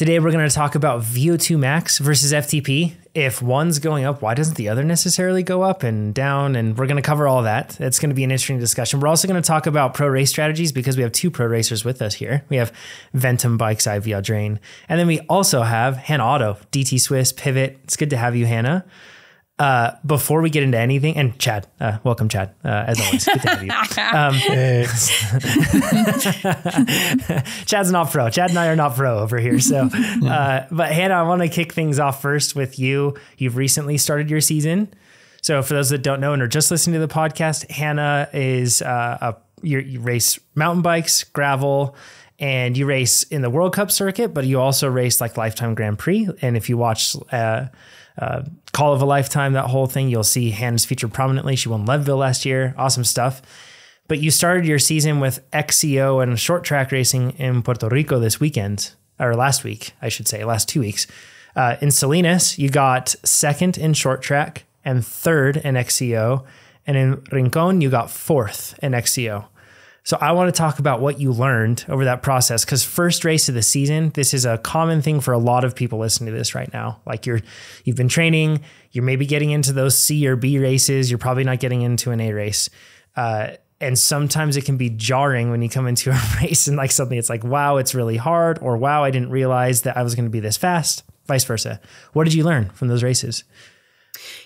Today, we're going to talk about VO2 max versus FTP. If one's going up, why doesn't the other necessarily go up and down? And we're going to cover all that. It's going to be an interesting discussion. We're also going to talk about pro race strategies because we have two pro racers with us here. We have Ventum Bikes, Ivy Audrain, and then we also have Hannah Otto, DT Swiss, Pivot. It's good to have you, Hannah. Uh, before we get into anything, and Chad, uh, welcome, Chad, uh, as always. Good to have you. Um, Chad's not pro. Chad and I are not pro over here. So, uh, but Hannah, I want to kick things off first with you. You've recently started your season. So, for those that don't know and are just listening to the podcast, Hannah is uh, a you, you race mountain bikes, gravel, and you race in the World Cup circuit, but you also race like Lifetime Grand Prix. And if you watch uh, Call of a Lifetime, that whole thing, you'll see Hannah's featured prominently. She won Leadville last year. Awesome stuff. But you started your season with XCO and short track racing in Puerto Rico this weekend, or last week, I should say, last two weeks. Uh, in Salinas, you got second in short track and third in XCO. And in Rincon, you got fourth in XCO. So I want to talk about what you learned over that process because first race of the season, this is a common thing for a lot of people listening to this right now. Like you're you've been training, you're maybe getting into those C or B races, you're probably not getting into an A race. Uh, and sometimes it can be jarring when you come into a race and like something it's like wow it's really hard or wow i didn't realize that i was going to be this fast vice versa what did you learn from those races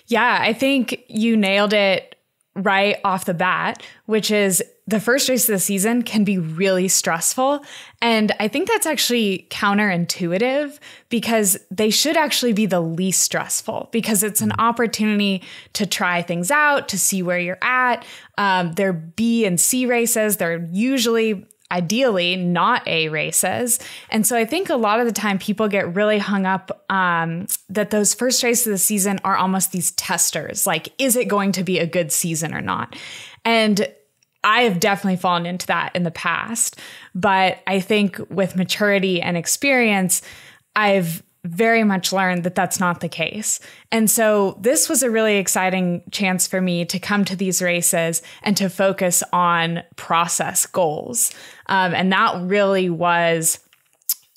yeah i think you nailed it right off the bat which is the first race of the season can be really stressful. And I think that's actually counterintuitive because they should actually be the least stressful because it's an opportunity to try things out, to see where you're at. Um, they're B and C races, they're usually ideally not A races. And so I think a lot of the time people get really hung up um, that those first races of the season are almost these testers like, is it going to be a good season or not? And I have definitely fallen into that in the past. But I think with maturity and experience, I've very much learned that that's not the case. And so this was a really exciting chance for me to come to these races and to focus on process goals. Um, and that really was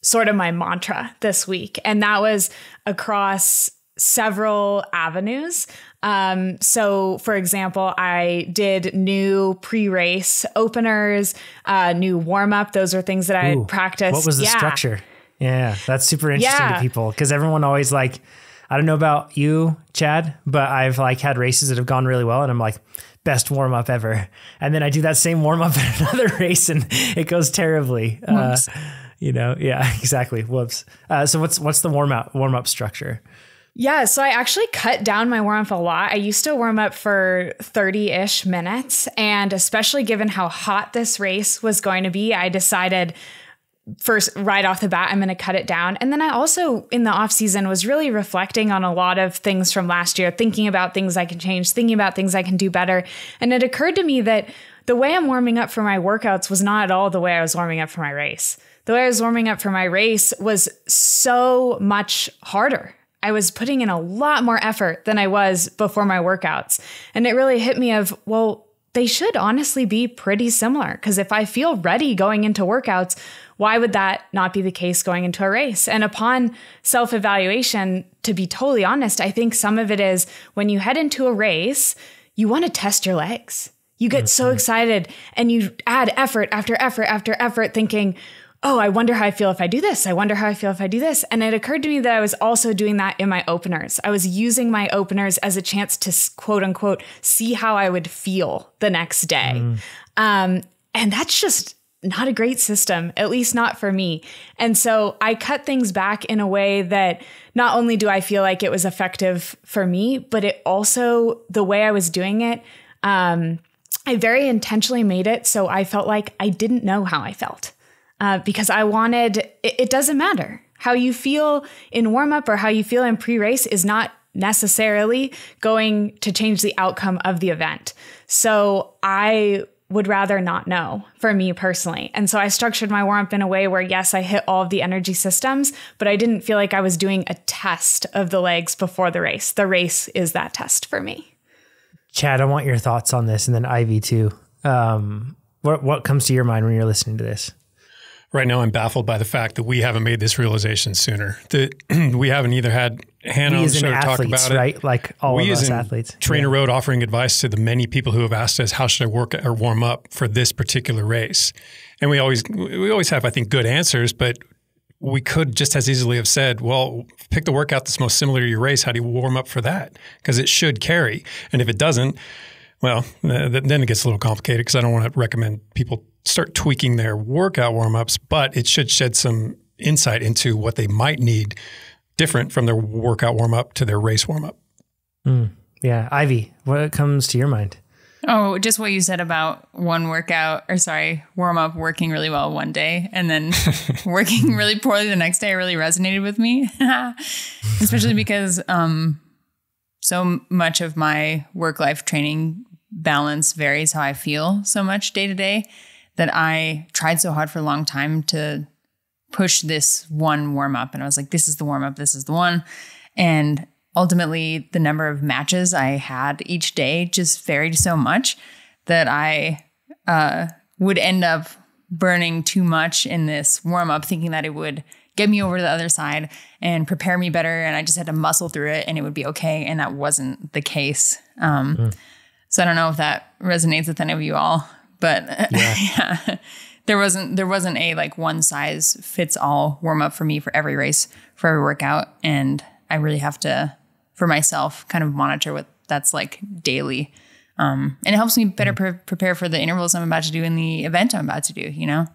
sort of my mantra this week. And that was across several avenues. Um, so, for example, I did new pre race openers, uh, new warm up. Those are things that I had practiced. What was the yeah. structure? Yeah, that's super interesting Yeah. to people because everyone always like, I don't know about you, Chad, but I've like had races that have gone really well, and I'm like, best warm up ever, and then I do that same warm up at another race, and it goes terribly. Uh, you know, yeah, exactly. Whoops. Uh, so what's what's the warm up warm up structure? Yeah, so I actually cut down my warm up a lot. I used to warm up for 30 ish minutes. And especially given how hot this race was going to be, I decided first right off the bat i'm going to cut it down and then i also in the off season was really reflecting on a lot of things from last year thinking about things i can change thinking about things i can do better and it occurred to me that the way i'm warming up for my workouts was not at all the way i was warming up for my race the way i was warming up for my race was so much harder I was putting in a lot more effort than I was before my workouts. And it really hit me of, well, they should honestly be pretty similar. Because if I feel ready going into workouts, why would that not be the case going into a race? And upon self evaluation, to be totally honest, I think some of it is when you head into a race, you want to test your legs. You get so excited and you add effort after effort after effort, thinking, oh, I wonder how I feel if I do this. I wonder how I feel if I do this. And it occurred to me that I was also doing that in my openers. I was using my openers as a chance to quote unquote see how I would feel the next day. Um, and that's just not a great system, at least not for me. And so I cut things back in a way that not only do I feel like it was effective for me, but it also, the way I was doing it, um, I very intentionally made it so I felt like I didn't know how I felt uh, because I wanted, it, it doesn't matter. How you feel in warm up or how you feel in pre race is not necessarily going to change the outcome of the event. So I would rather not know for me personally. And so I structured my warm up in a way where, yes, I hit all of the energy systems, but I didn't feel like I was doing a test of the legs before the race. The race is that test for me. Chad, I want your thoughts on this, and then Ivy too. Um, what what comes to your mind when you're listening to this? right now I'm baffled by the fact that we haven't made this realization sooner. That we haven't either had Hannah We as the in show to talk athletes, about it. right? Like all we of us athletes. Trainer Yeah. Road offering advice to the many people who have asked us, how should I work or warm up for this particular race? And we always we always have, I think, good answers, but we could just as easily have said, well, pick the workout that's most similar to your race. How do you warm up for that? Because it should carry. And if it doesn't, well, uh, th- then it gets a little complicated because I don't want to recommend people start tweaking their workout warm ups, but it should shed some insight into what they might need different from their workout warm up to their race warm up. Yeah, Ivy, what comes to your mind? Oh, just what you said about one workout, or sorry, warm up working really well one day and then working really poorly the next day really resonated with me. Especially because um, so much of my work life training balance varies how I feel so much day to day that I tried so hard for a long time to push this one warm up. And I was like, this is the warm up, this is the one. And ultimately, the number of matches I had each day just varied so much that I uh, would end up burning too much in this warm up, thinking that it would get me over to the other side and prepare me better. And I just had to muscle through it and it would be okay. And that wasn't the case. Um, So I don't know if that resonates with any of you all, but yeah. There wasn't there wasn't a like one size fits all warm up for me for every race for every workout, and I really have to for myself kind of monitor what that's like daily. Um, and it helps me better pre- prepare for the intervals I'm about to do in the event I'm about to do. You know,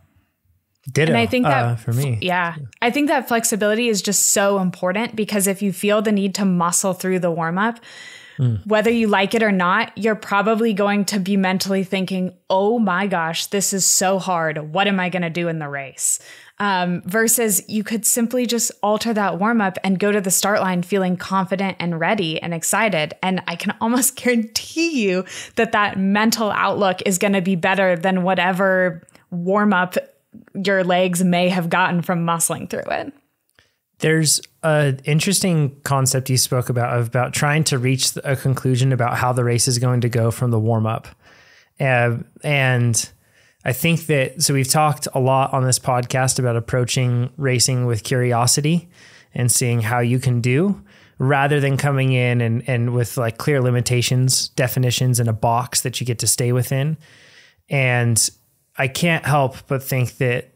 Ditto. And I think that uh, for me, Yeah. I think that flexibility is just so important because if you feel the need to muscle through the warm up, whether you like it or not, you're probably going to be mentally thinking, oh my gosh, this is so hard. What am I going to do in the race? Um, versus you could simply just alter that warm up and go to the start line feeling confident and ready and excited. And I can almost guarantee you that that mental outlook is going to be better than whatever warm up your legs may have gotten from muscling through it. There's an interesting concept you spoke about of about trying to reach a conclusion about how the race is going to go from the warm up. Uh, and I think that, so we've talked a lot on this podcast about approaching racing with curiosity and seeing how you can do rather than coming in and, and with like clear limitations, definitions, and a box that you get to stay within. And I can't help but think that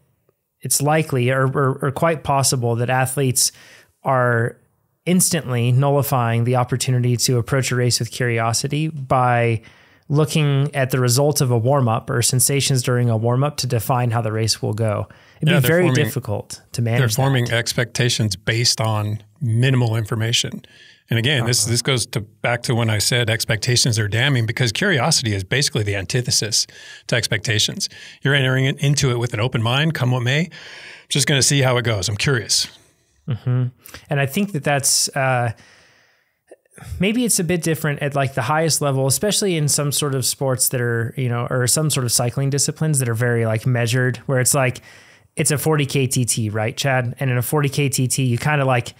it's likely or, or, or quite possible that athletes are instantly nullifying the opportunity to approach a race with curiosity by looking at the result of a warm up or sensations during a warm up to define how the race will go. It'd Yeah, be very forming- difficult to manage. They're manage. that. forming expectations based on minimal information. And again, this Uh-huh. this goes to back to when I said expectations are damning because curiosity is basically the antithesis to expectations. You're entering into it with an open mind, come what may. I'm Just going to see how it goes. I'm curious. And I think that that's uh, maybe it's a bit different at like the highest level, especially in some sort of sports that are, you know, or some sort of cycling disciplines that are very like measured, where it's like it's a 40k TT, right, Chad? And in a 40k TT, you kind of like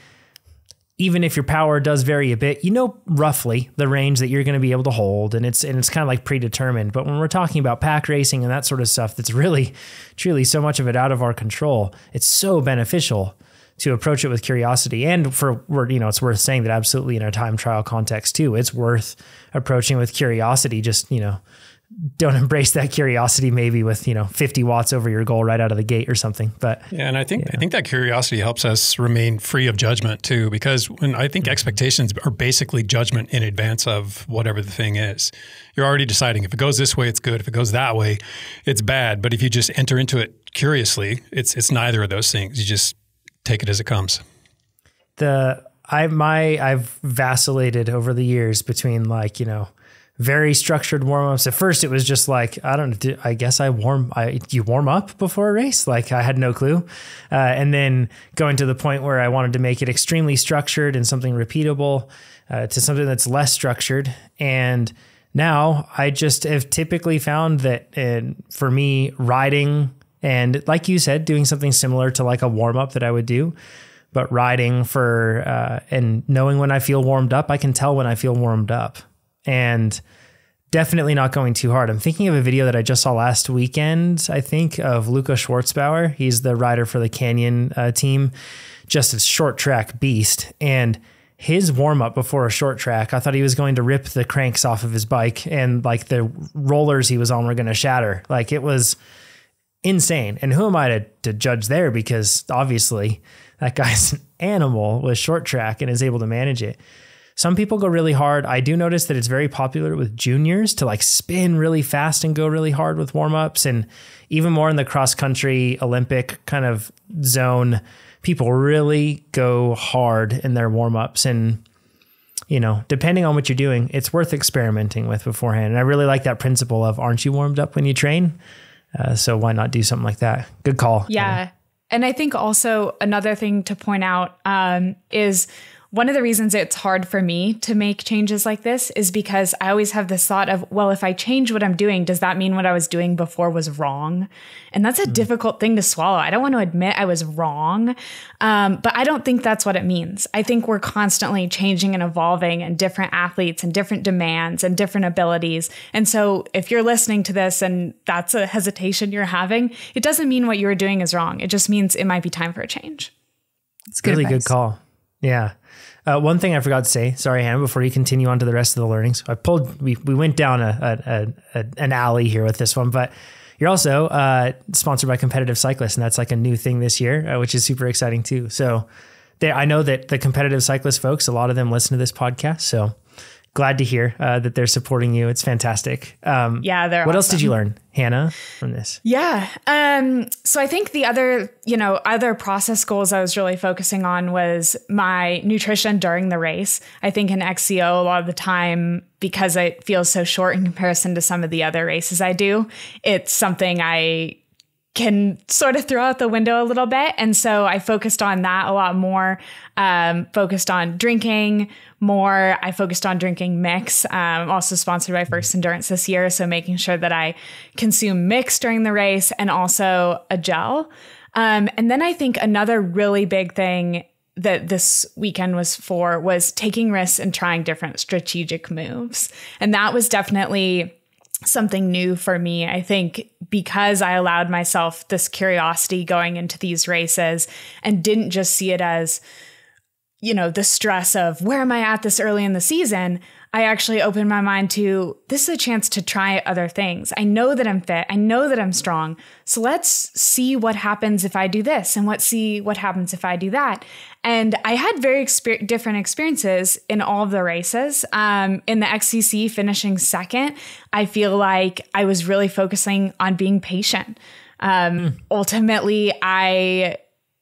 even if your power does vary a bit, you know roughly the range that you're going to be able to hold, and it's and it's kind of like predetermined. But when we're talking about pack racing and that sort of stuff, that's really, truly so much of it out of our control. It's so beneficial to approach it with curiosity, and for you know it's worth saying that absolutely in a time trial context too, it's worth approaching with curiosity. Just you know, don't embrace that curiosity maybe with you know 50 watts over your goal right out of the gate or something. But Yeah, and I think I think that curiosity helps us remain free of judgment too, because when I think mm-hmm. expectations are basically judgment in advance of whatever the thing is. You're already deciding if it goes this way, it's good. If it goes that way, it's bad. But if you just enter into it curiously, it's it's neither of those things. You just take it as it comes. the I my I've vacillated over the years between like you know very structured warm ups. At first, it was just like I don't. I guess I warm. I you warm up before a race. Like I had no clue, uh, and then going to the point where I wanted to make it extremely structured and something repeatable uh, to something that's less structured. And now I just have typically found that uh, for me, riding and like you said, doing something similar to like a warm up that I would do but riding for uh, and knowing when I feel warmed up, I can tell when I feel warmed up. And definitely not going too hard. I'm thinking of a video that I just saw last weekend, I think, of Luca Schwarzbauer. He's the rider for the Canyon uh, team, just a short track beast. And his warm up before a short track, I thought he was going to rip the cranks off of his bike and like the rollers he was on were going to shatter. Like it was insane. And who am I to, to judge there? Because obviously that guy's an animal with short track and is able to manage it. Some people go really hard. I do notice that it's very popular with juniors to like spin really fast and go really hard with warm ups. And even more in the cross country Olympic kind of zone, people really go hard in their warm ups. And, you know, depending on what you're doing, it's worth experimenting with beforehand. And I really like that principle of aren't you warmed up when you train? Uh, so why not do something like that? Good call. Yeah. And I think also another thing to point out um, is one of the reasons it's hard for me to make changes like this is because I always have this thought of, well, if I change what I'm doing, does that mean what I was doing before was wrong? And that's a mm. difficult thing to swallow. I don't want to admit I was wrong, um, but I don't think that's what it means. I think we're constantly changing and evolving, and different athletes and different demands and different abilities. And so if you're listening to this and that's a hesitation you're having, it doesn't mean what you were doing is wrong. It just means it might be time for a change. It's good really advice. good call. Yeah. Uh, one thing I forgot to say, sorry, Hannah, before you continue on to the rest of the learnings, I pulled, we, we went down a, a, a an alley here with this one, but you're also uh, sponsored by Competitive Cyclists, and that's like a new thing this year, uh, which is super exciting too. So, they, I know that the competitive cyclist folks, a lot of them listen to this podcast. So, glad to hear uh, that they're supporting you. It's fantastic. Um, yeah, they're. What awesome. else did you learn, Hannah, from this? Yeah. Um, so I think the other, you know, other process goals I was really focusing on was my nutrition during the race. I think in XCO a lot of the time because it feels so short in comparison to some of the other races I do, it's something I can sort of throw out the window a little bit. And so I focused on that a lot more, um, focused on drinking more. I focused on drinking mix. Um, also sponsored by First Endurance this year. So making sure that I consume mix during the race and also a gel. Um, and then I think another really big thing that this weekend was for was taking risks and trying different strategic moves. And that was definitely something new for me. I think because I allowed myself this curiosity going into these races and didn't just see it as, you know, the stress of where am I at this early in the season, I actually opened my mind to this is a chance to try other things. I know that I'm fit. I know that I'm strong. So let's see what happens if I do this and let's see what happens if I do that. And I had very exper- different experiences in all of the races. Um, in the XCC finishing second, I feel like I was really focusing on being patient. Um, mm. Ultimately, I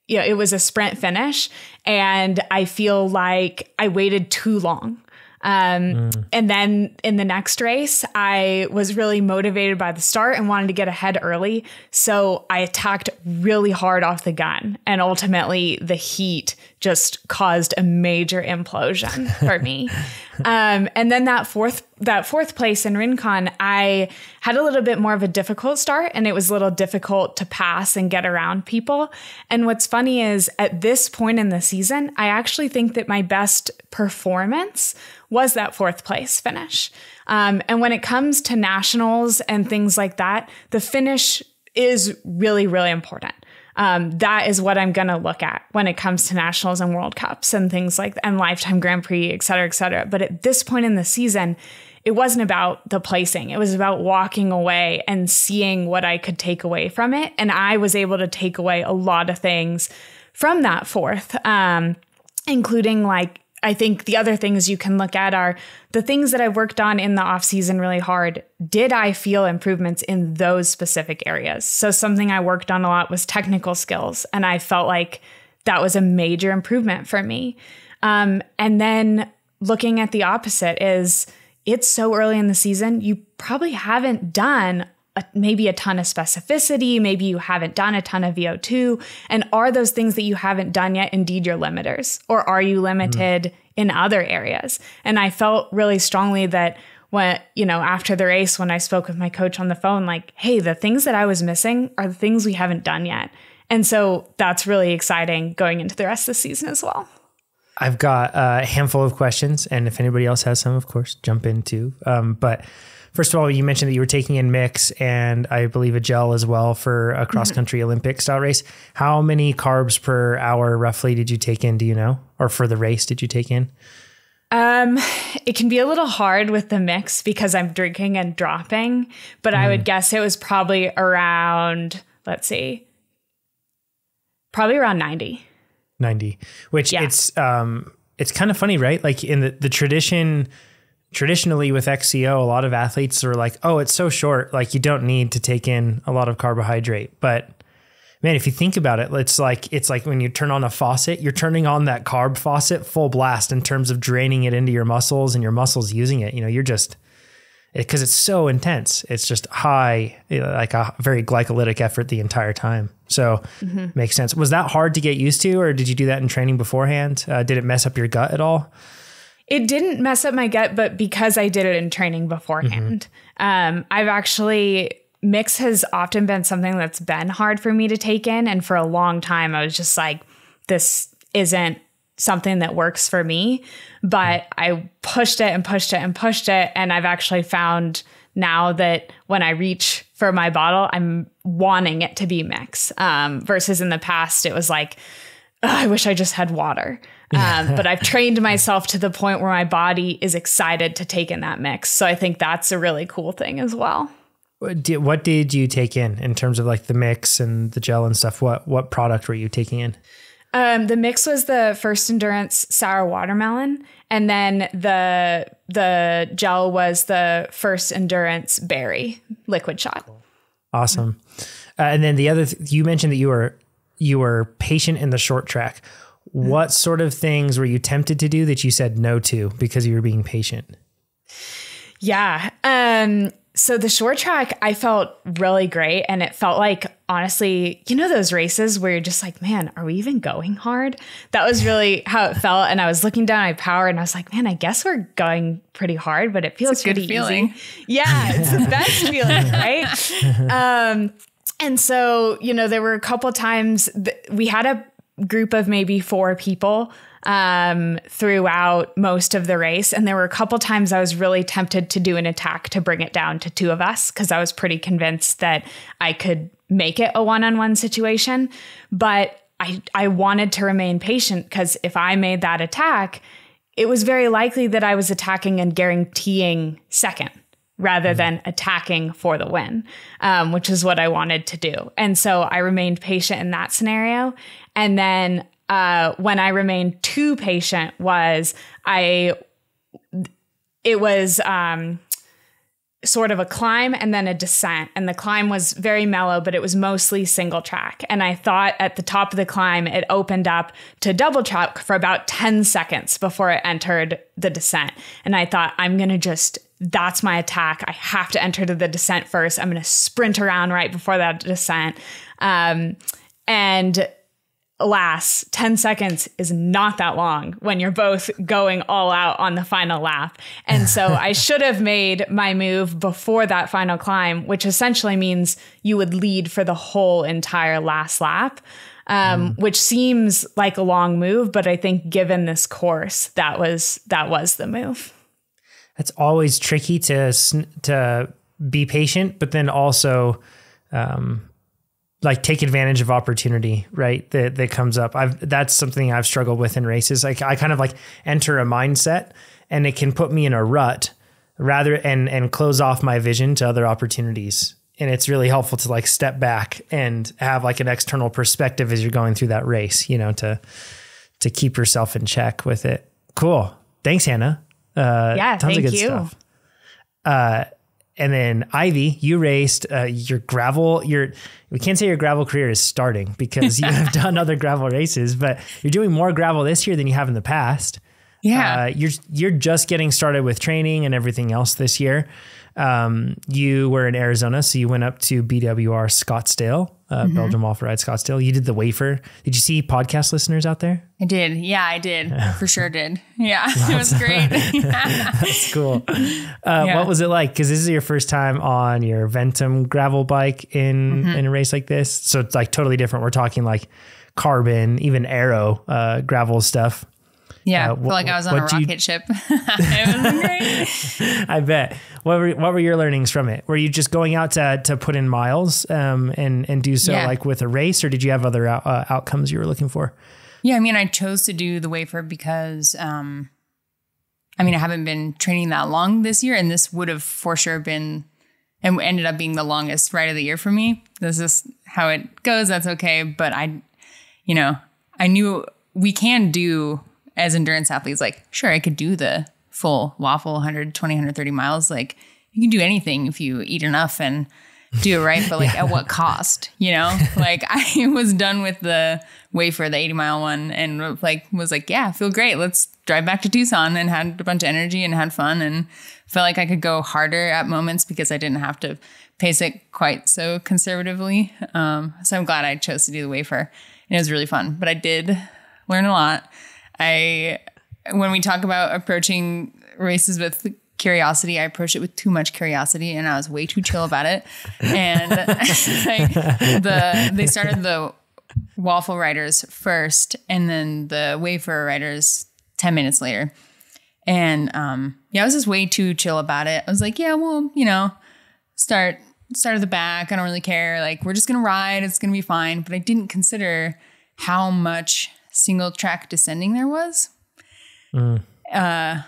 you know, it was a sprint finish and I feel like I waited too long. Um, mm. And then in the next race, I was really motivated by the start and wanted to get ahead early. So I attacked really hard off the gun. And ultimately, the heat just caused a major implosion for me. Um, and then that fourth that fourth place in Rincon, I had a little bit more of a difficult start, and it was a little difficult to pass and get around people. And what's funny is at this point in the season, I actually think that my best performance was that fourth place finish. Um, and when it comes to nationals and things like that, the finish is really, really important um, that is what I'm going to look at when it comes to nationals and World Cups and things like and lifetime Grand Prix, et cetera, et cetera. But at this point in the season, it wasn't about the placing. It was about walking away and seeing what I could take away from it. And I was able to take away a lot of things from that fourth, um, including like I think the other things you can look at are the things that I worked on in the off season really hard. Did I feel improvements in those specific areas? So something I worked on a lot was technical skills, and I felt like that was a major improvement for me. Um, and then looking at the opposite is it's so early in the season, you probably haven't done a, maybe a ton of specificity, maybe you haven't done a ton of VO2. And are those things that you haven't done yet indeed your limiters? Or are you limited mm. in other areas? And I felt really strongly that when, you know, after the race, when I spoke with my coach on the phone, like, hey, the things that I was missing are the things we haven't done yet. And so that's really exciting going into the rest of the season as well. I've got a handful of questions, and if anybody else has some, of course, jump in too. Um, but first of all, you mentioned that you were taking in mix and I believe a gel as well for a cross country mm-hmm. Olympic style race. How many carbs per hour roughly did you take in? Do you know? Or for the race, did you take in? Um, it can be a little hard with the mix because I'm drinking and dropping, but mm. I would mm. guess it was probably around, let's see, probably around 90. 90, which yeah. it's, um, it's kind of funny, right? Like in the, the tradition, traditionally with XCO, a lot of athletes are like, oh, it's so short. Like you don't need to take in a lot of carbohydrate. But man, if you think about it, it's like it's like when you turn on a faucet, you're turning on that carb faucet full blast in terms of draining it into your muscles and your muscles using it. You know, you're just because it's so intense. It's just high, like a very glycolytic effort the entire time. So mm-hmm. makes sense. Was that hard to get used to, or did you do that in training beforehand? Uh, did it mess up your gut at all? It didn't mess up my gut, but because I did it in training beforehand, mm-hmm. um, I've actually mix has often been something that's been hard for me to take in, and for a long time, I was just like, this isn't something that works for me. But I pushed it and pushed it and pushed it, and I've actually found now that when I reach for my bottle, I'm wanting it to be mix. Um, versus in the past, it was like, I wish I just had water. Um, but I've trained myself to the point where my body is excited to take in that mix. So I think that's a really cool thing as well. What did, what did you take in in terms of like the mix and the gel and stuff? What what product were you taking in? Um, the mix was the first endurance sour watermelon, and then the the gel was the first endurance berry liquid shot. Awesome. Uh, and then the other th- you mentioned that you were you were patient in the short track. What sort of things were you tempted to do that you said no to because you were being patient? Yeah. Um, so the short track, I felt really great. And it felt like, honestly, you know, those races where you're just like, man, are we even going hard? That was really how it felt. And I was looking down at my power and I was like, man, I guess we're going pretty hard, but it feels pretty feeling. Easy. Yeah, it's the best feeling, right? Um, and so, you know, there were a couple times we had a group of maybe four people um, throughout most of the race. And there were a couple times I was really tempted to do an attack to bring it down to two of us because I was pretty convinced that I could make it a one on one situation. But I, I wanted to remain patient because if I made that attack, it was very likely that I was attacking and guaranteeing second rather mm-hmm. than attacking for the win, um, which is what I wanted to do. And so I remained patient in that scenario. And then uh, when I remained too patient was I, it was um, sort of a climb and then a descent. And the climb was very mellow, but it was mostly single track. And I thought at the top of the climb, it opened up to double track for about 10 seconds before it entered the descent. And I thought, I'm going to just that's my attack. I have to enter to the descent first. I'm going to sprint around right before that descent. Um, and alas, 10 seconds is not that long when you're both going all out on the final lap. And so I should have made my move before that final climb, which essentially means you would lead for the whole entire last lap. Um, mm. which seems like a long move, but I think given this course, that was that was the move. That's always tricky to to be patient, but then also um, like take advantage of opportunity, right? That that comes up. I've that's something I've struggled with in races. Like I kind of like enter a mindset and it can put me in a rut rather and and close off my vision to other opportunities. And it's really helpful to like step back and have like an external perspective as you're going through that race, you know, to to keep yourself in check with it. Cool. Thanks, Hannah. Uh, yeah, tons thank of good you. Stuff. Uh, and then Ivy, you raced uh, your gravel. Your we can't say your gravel career is starting because you have done other gravel races, but you're doing more gravel this year than you have in the past. Yeah, uh, you're you're just getting started with training and everything else this year. Um, you were in Arizona, so you went up to BWR Scottsdale, uh, mm-hmm. Belgium Waffle Ride Scottsdale. You did the wafer. Did you see podcast listeners out there? I did. Yeah, I did. For sure did. Yeah, it was great. That's cool. Uh, yeah. What was it like? Because this is your first time on your Ventum gravel bike in mm-hmm. in a race like this, so it's like totally different. We're talking like carbon, even aero uh, gravel stuff. Yeah, Uh, felt like I was on a do you- rocket ship. great. I bet. What were what were your learnings from it? Were you just going out to to put in miles um, and and do so Yeah. like with a race, or did you have other out, uh, outcomes you were looking for? Yeah, I mean, I chose to do the wafer because, um, I mean, I haven't been training that long this year, and this would have for sure been, and ended up being the longest ride of the year for me. This is how it goes. That's okay. But I, you know, I knew we can do as endurance athletes. Like, sure, I could do the full waffle 120, 130 miles. Like, you can do anything if you eat enough and do it right, but like at what cost? You know, like I was done with the wafer, the 80 mile one, and like was like, yeah, feel great. Let's drive back to Tucson and had a bunch of energy and had fun and felt like I could go harder at moments because I didn't have to pace it quite so conservatively. Um, so I'm glad I chose to do the wafer. And it was really fun, but I did learn a lot. I, when we talk about approaching races with curiosity, I approached it with too much curiosity and I was way too chill about it. And like, the, they started the waffle riders first and then the wafer riders 10 minutes later. And um, yeah, I was just way too chill about it. I was like, yeah, well, you know, start start at the back. I don't really care. Like we're just gonna ride. It's gonna be fine. But I didn't consider how much single track descending there was. Uh,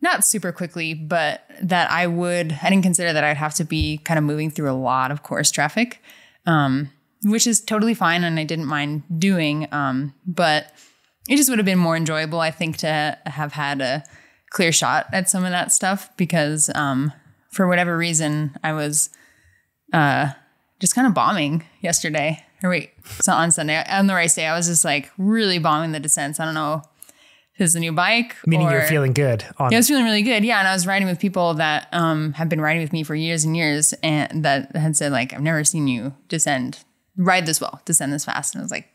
not super quickly, but that I would. I didn't consider that I'd have to be kind of moving through a lot of course traffic, um, which is totally fine, and I didn't mind doing. Um, but it just would have been more enjoyable, I think, to have had a clear shot at some of that stuff because um, for whatever reason, I was uh, just kind of bombing yesterday. Or wait, it's not on Sunday. On the race day, I was just like really bombing the descents. I don't know if it's a new bike. Meaning or, you're feeling good on Yeah, I was feeling really good. Yeah, and I was riding with people that um, have been riding with me for years and years, and that had said like, "I've never seen you descend, ride this well, descend this fast." And I was like,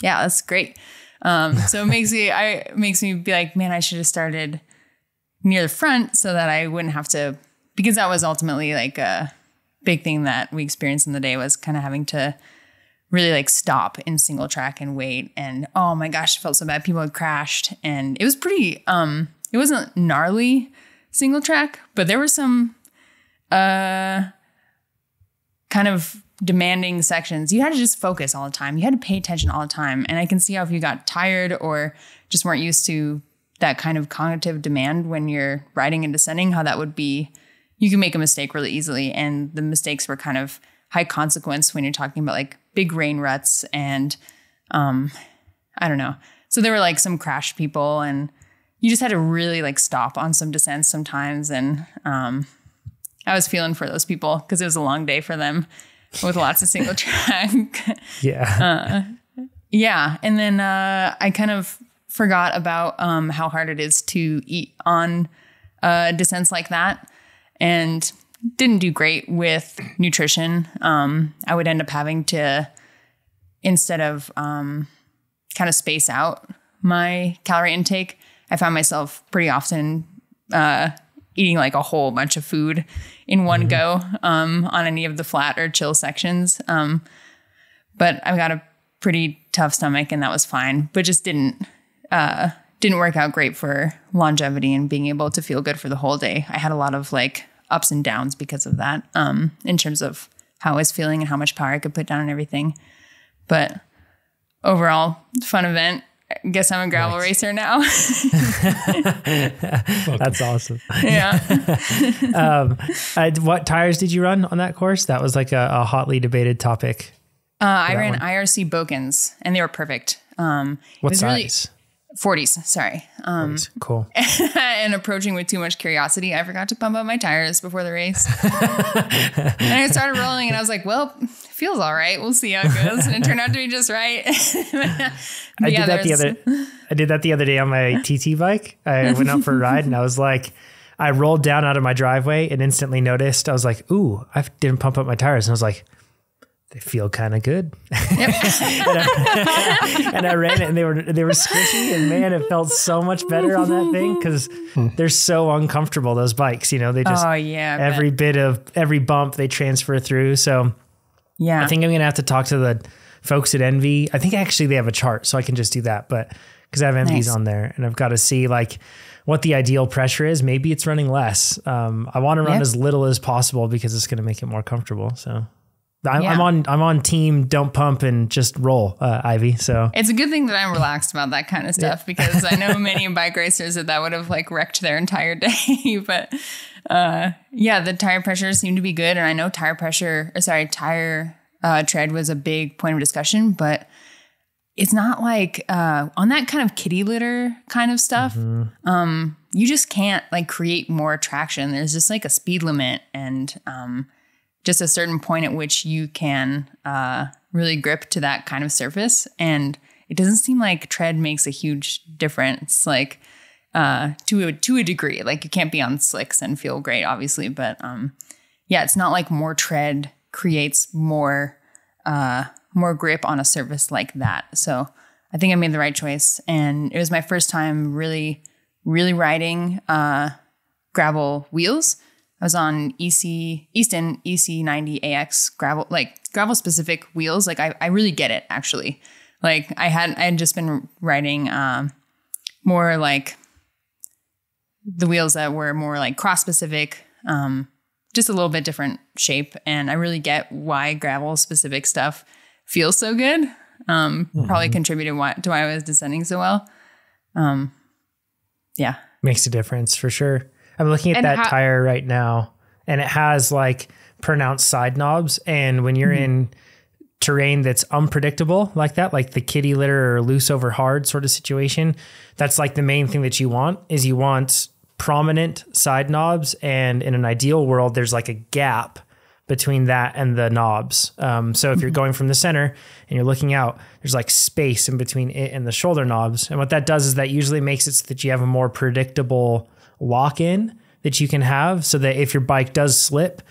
"Yeah, that's great." Um, so it makes me, I it makes me be like, "Man, I should have started near the front so that I wouldn't have to," because that was ultimately like a big thing that we experienced in the day was kind of having to really like stop in single track and wait and oh my gosh it felt so bad. People had crashed and it was pretty um it wasn't gnarly single track but there were some uh kind of demanding sections. You had to just focus all the time. You had to pay attention all the time and i can see how if you got tired or just weren't used to that kind of cognitive demand when you're riding and descending how that would be you can make a mistake really easily and the mistakes were kind of high consequence when you're talking about like big rain ruts and um i don't know. So there were like some crash people and you just had to really like stop on some descents sometimes. And um i was feeling for those people because it was a long day for them with lots of single track. Yeah. yeah, and then uh, I kind of forgot about um, how hard it is to eat on uh, descents like that, and didn't do great with nutrition. Um, I would end up having to instead of um, kind of space out my calorie intake. I found myself pretty often uh, eating like a whole bunch of food in one go um, on any of the flat or chill sections. Um, but I've got a pretty tough stomach and that was fine, but just didn't uh, didn't work out great for longevity and being able to feel good for the whole day. I had a lot of like ups and downs because of that um, in terms of how I was feeling and how much power I could put down and everything. But overall, fun event. I guess I'm a gravel Nice. racer now. That's awesome. yeah. Uh, what tires did you run on that course? That was like a, a hotly debated topic. Uh, I ran one. IRC Bokens and they were perfect. Um, What was really- size? 40s, sorry. Um, cool. and approaching with too much curiosity, I forgot to pump up my tires before the race. and I started rolling and I was like, well, it feels all right. We'll see how it goes. And it turned out to be just right. I But did that the other. I did that the other day on my TT bike. I went out for a ride and I was like, I rolled down out of my driveway and instantly noticed. I was like, "Ooh, I didn't pump up my tires." And I was like, "They feel kind of good." and, I, and I ran it, and they were they were squishy, and man, it felt so much better on that thing because they're so uncomfortable. Those bikes, you know, they just Oh, yeah. Every bit of every bump they transfer through. So yeah. I think I'm gonna have to talk to the folks at ENVE. I think actually they have a chart, so I can just do that. But because I have empties Nice. on there and I've got to see like what the ideal pressure is. Maybe it's running less. Um, I want to run Yeah. as little as possible because it's going to make it more comfortable. So I'm, Yeah. I'm on I'm on team. Don't pump and just roll, uh, Ivy. So It's a good thing that I'm relaxed about that kind of stuff because I know many bike racers that that would have like wrecked their entire day. but uh, yeah, the tire pressure seemed to be good, and I know tire pressure, or sorry, tire uh, tread was a big point of discussion, but it's not like uh, on that kind of kitty litter kind of stuff. Um, you just can't like create more traction. There's just like a speed limit and um, just a certain point at which you can uh, really grip to that kind of surface. And it doesn't seem like tread makes a huge difference, like uh, to a to a degree. Like you can't be on slicks and feel great, obviously, but um, yeah, it's not like more tread creates more uh, more grip on a surface like that. So I think I made the right choice, and it was my first time really really riding uh, gravel wheels. I was on EC Easton EC90 AX gravel like gravel specific wheels. Like I, I really get it actually. Like I had I had just been riding um, more like the wheels that were more like cross specific, um, just a little bit different shape, and I really get why gravel specific stuff feels so good. Um, Probably contributed why, to why I was descending so well. Um, yeah, makes a difference for sure. I'm looking at And that how- tire right now, and it has like pronounced side knobs. And when you're in terrain that's unpredictable like that, like the kitty litter or loose over hard sort of situation, that's like the main thing that you want is you want prominent side knobs. And in an ideal world, there's like a gap between that and the knobs. Um, so if you're going from the center and you're looking out, there's like space in between it and the shoulder knobs. And what that does is that usually makes it so that you have a more predictable lock in that you can have so that if your bike does slip,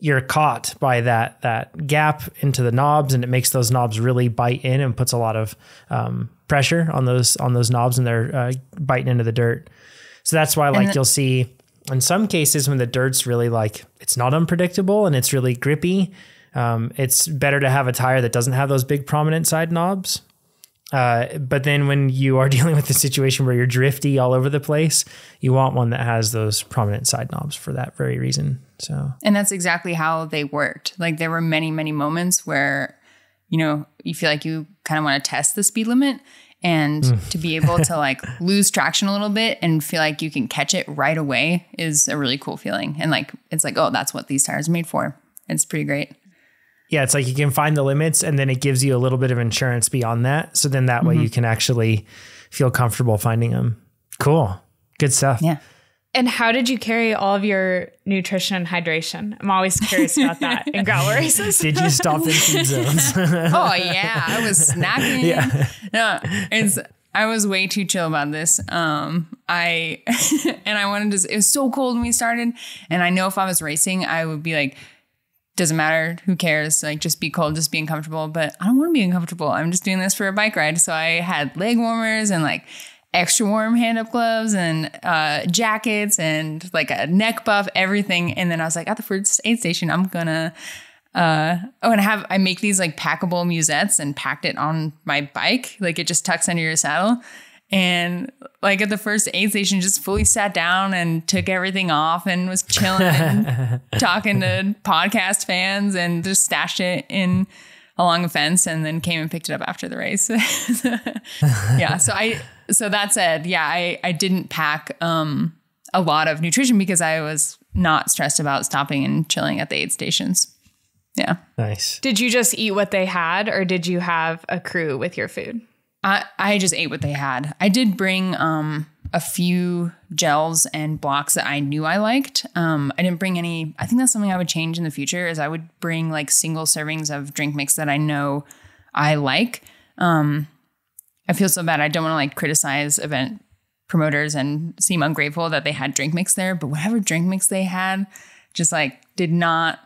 you're caught by that that gap into the knobs and it makes those knobs really bite in and puts a lot of um, pressure on those on those knobs and they're uh, biting into the dirt. So that's why like the- you'll see in some cases when the dirt's really like it's not unpredictable and it's really grippy, um, it's better to have a tire that doesn't have those big prominent side knobs. Uh, but then when you are dealing with a situation where you're drifty all over the place, you want one that has those prominent side knobs for that very reason. So And that's exactly how they worked. Like there were many, many moments where, you know, you feel like you kind of want to test the speed limit and to be able to like lose traction a little bit and feel like you can catch it right away is a really cool feeling. And like it's like, oh, that's what these tires are made for. It's pretty great. Yeah, it's like you can find the limits and then it gives you a little bit of insurance beyond that. So then that way you can actually feel comfortable finding them. Cool. Good stuff. Yeah. And how did you carry all of your nutrition and hydration? I'm always curious about that in gravel races. Did you stop in food zones? Oh yeah, I was snacking. Yeah. No, it's I was way too chill about this. Um, I and I wanted to. It was so cold when we started, and I know if I was racing, I would be like, doesn't matter, who cares? Like, just be cold, just be uncomfortable. But I don't want to be uncomfortable. I'm just doing this for a bike ride. So I had leg warmers and like extra warm hand up gloves and uh, jackets and like a neck buff, everything. And then I was like, at the first aid station, I'm gonna uh, oh, and I have I make these like packable musettes and packed it on my bike. Like it just tucks under your saddle. And like at the first aid station, just fully sat down and took everything off and was chilling and talking to podcast fans and just stashed it in along a fence and then came and picked it up after the race. yeah. So I so that said, yeah, I, I didn't pack um a lot of nutrition because I was not stressed about stopping and chilling at the aid stations. Yeah. nice. Did you just eat what they had or did you have a crew with your food? I, I just ate what they had. I did bring um, a few gels and blocks that I knew I liked. Um, I didn't bring any. I think that's something I would change in the future. Is I would bring like single servings of drink mix that I know I like. Um, I feel so bad. I don't want to like criticize event promoters and seem ungrateful that they had drink mix there, but whatever drink mix they had, just like did not.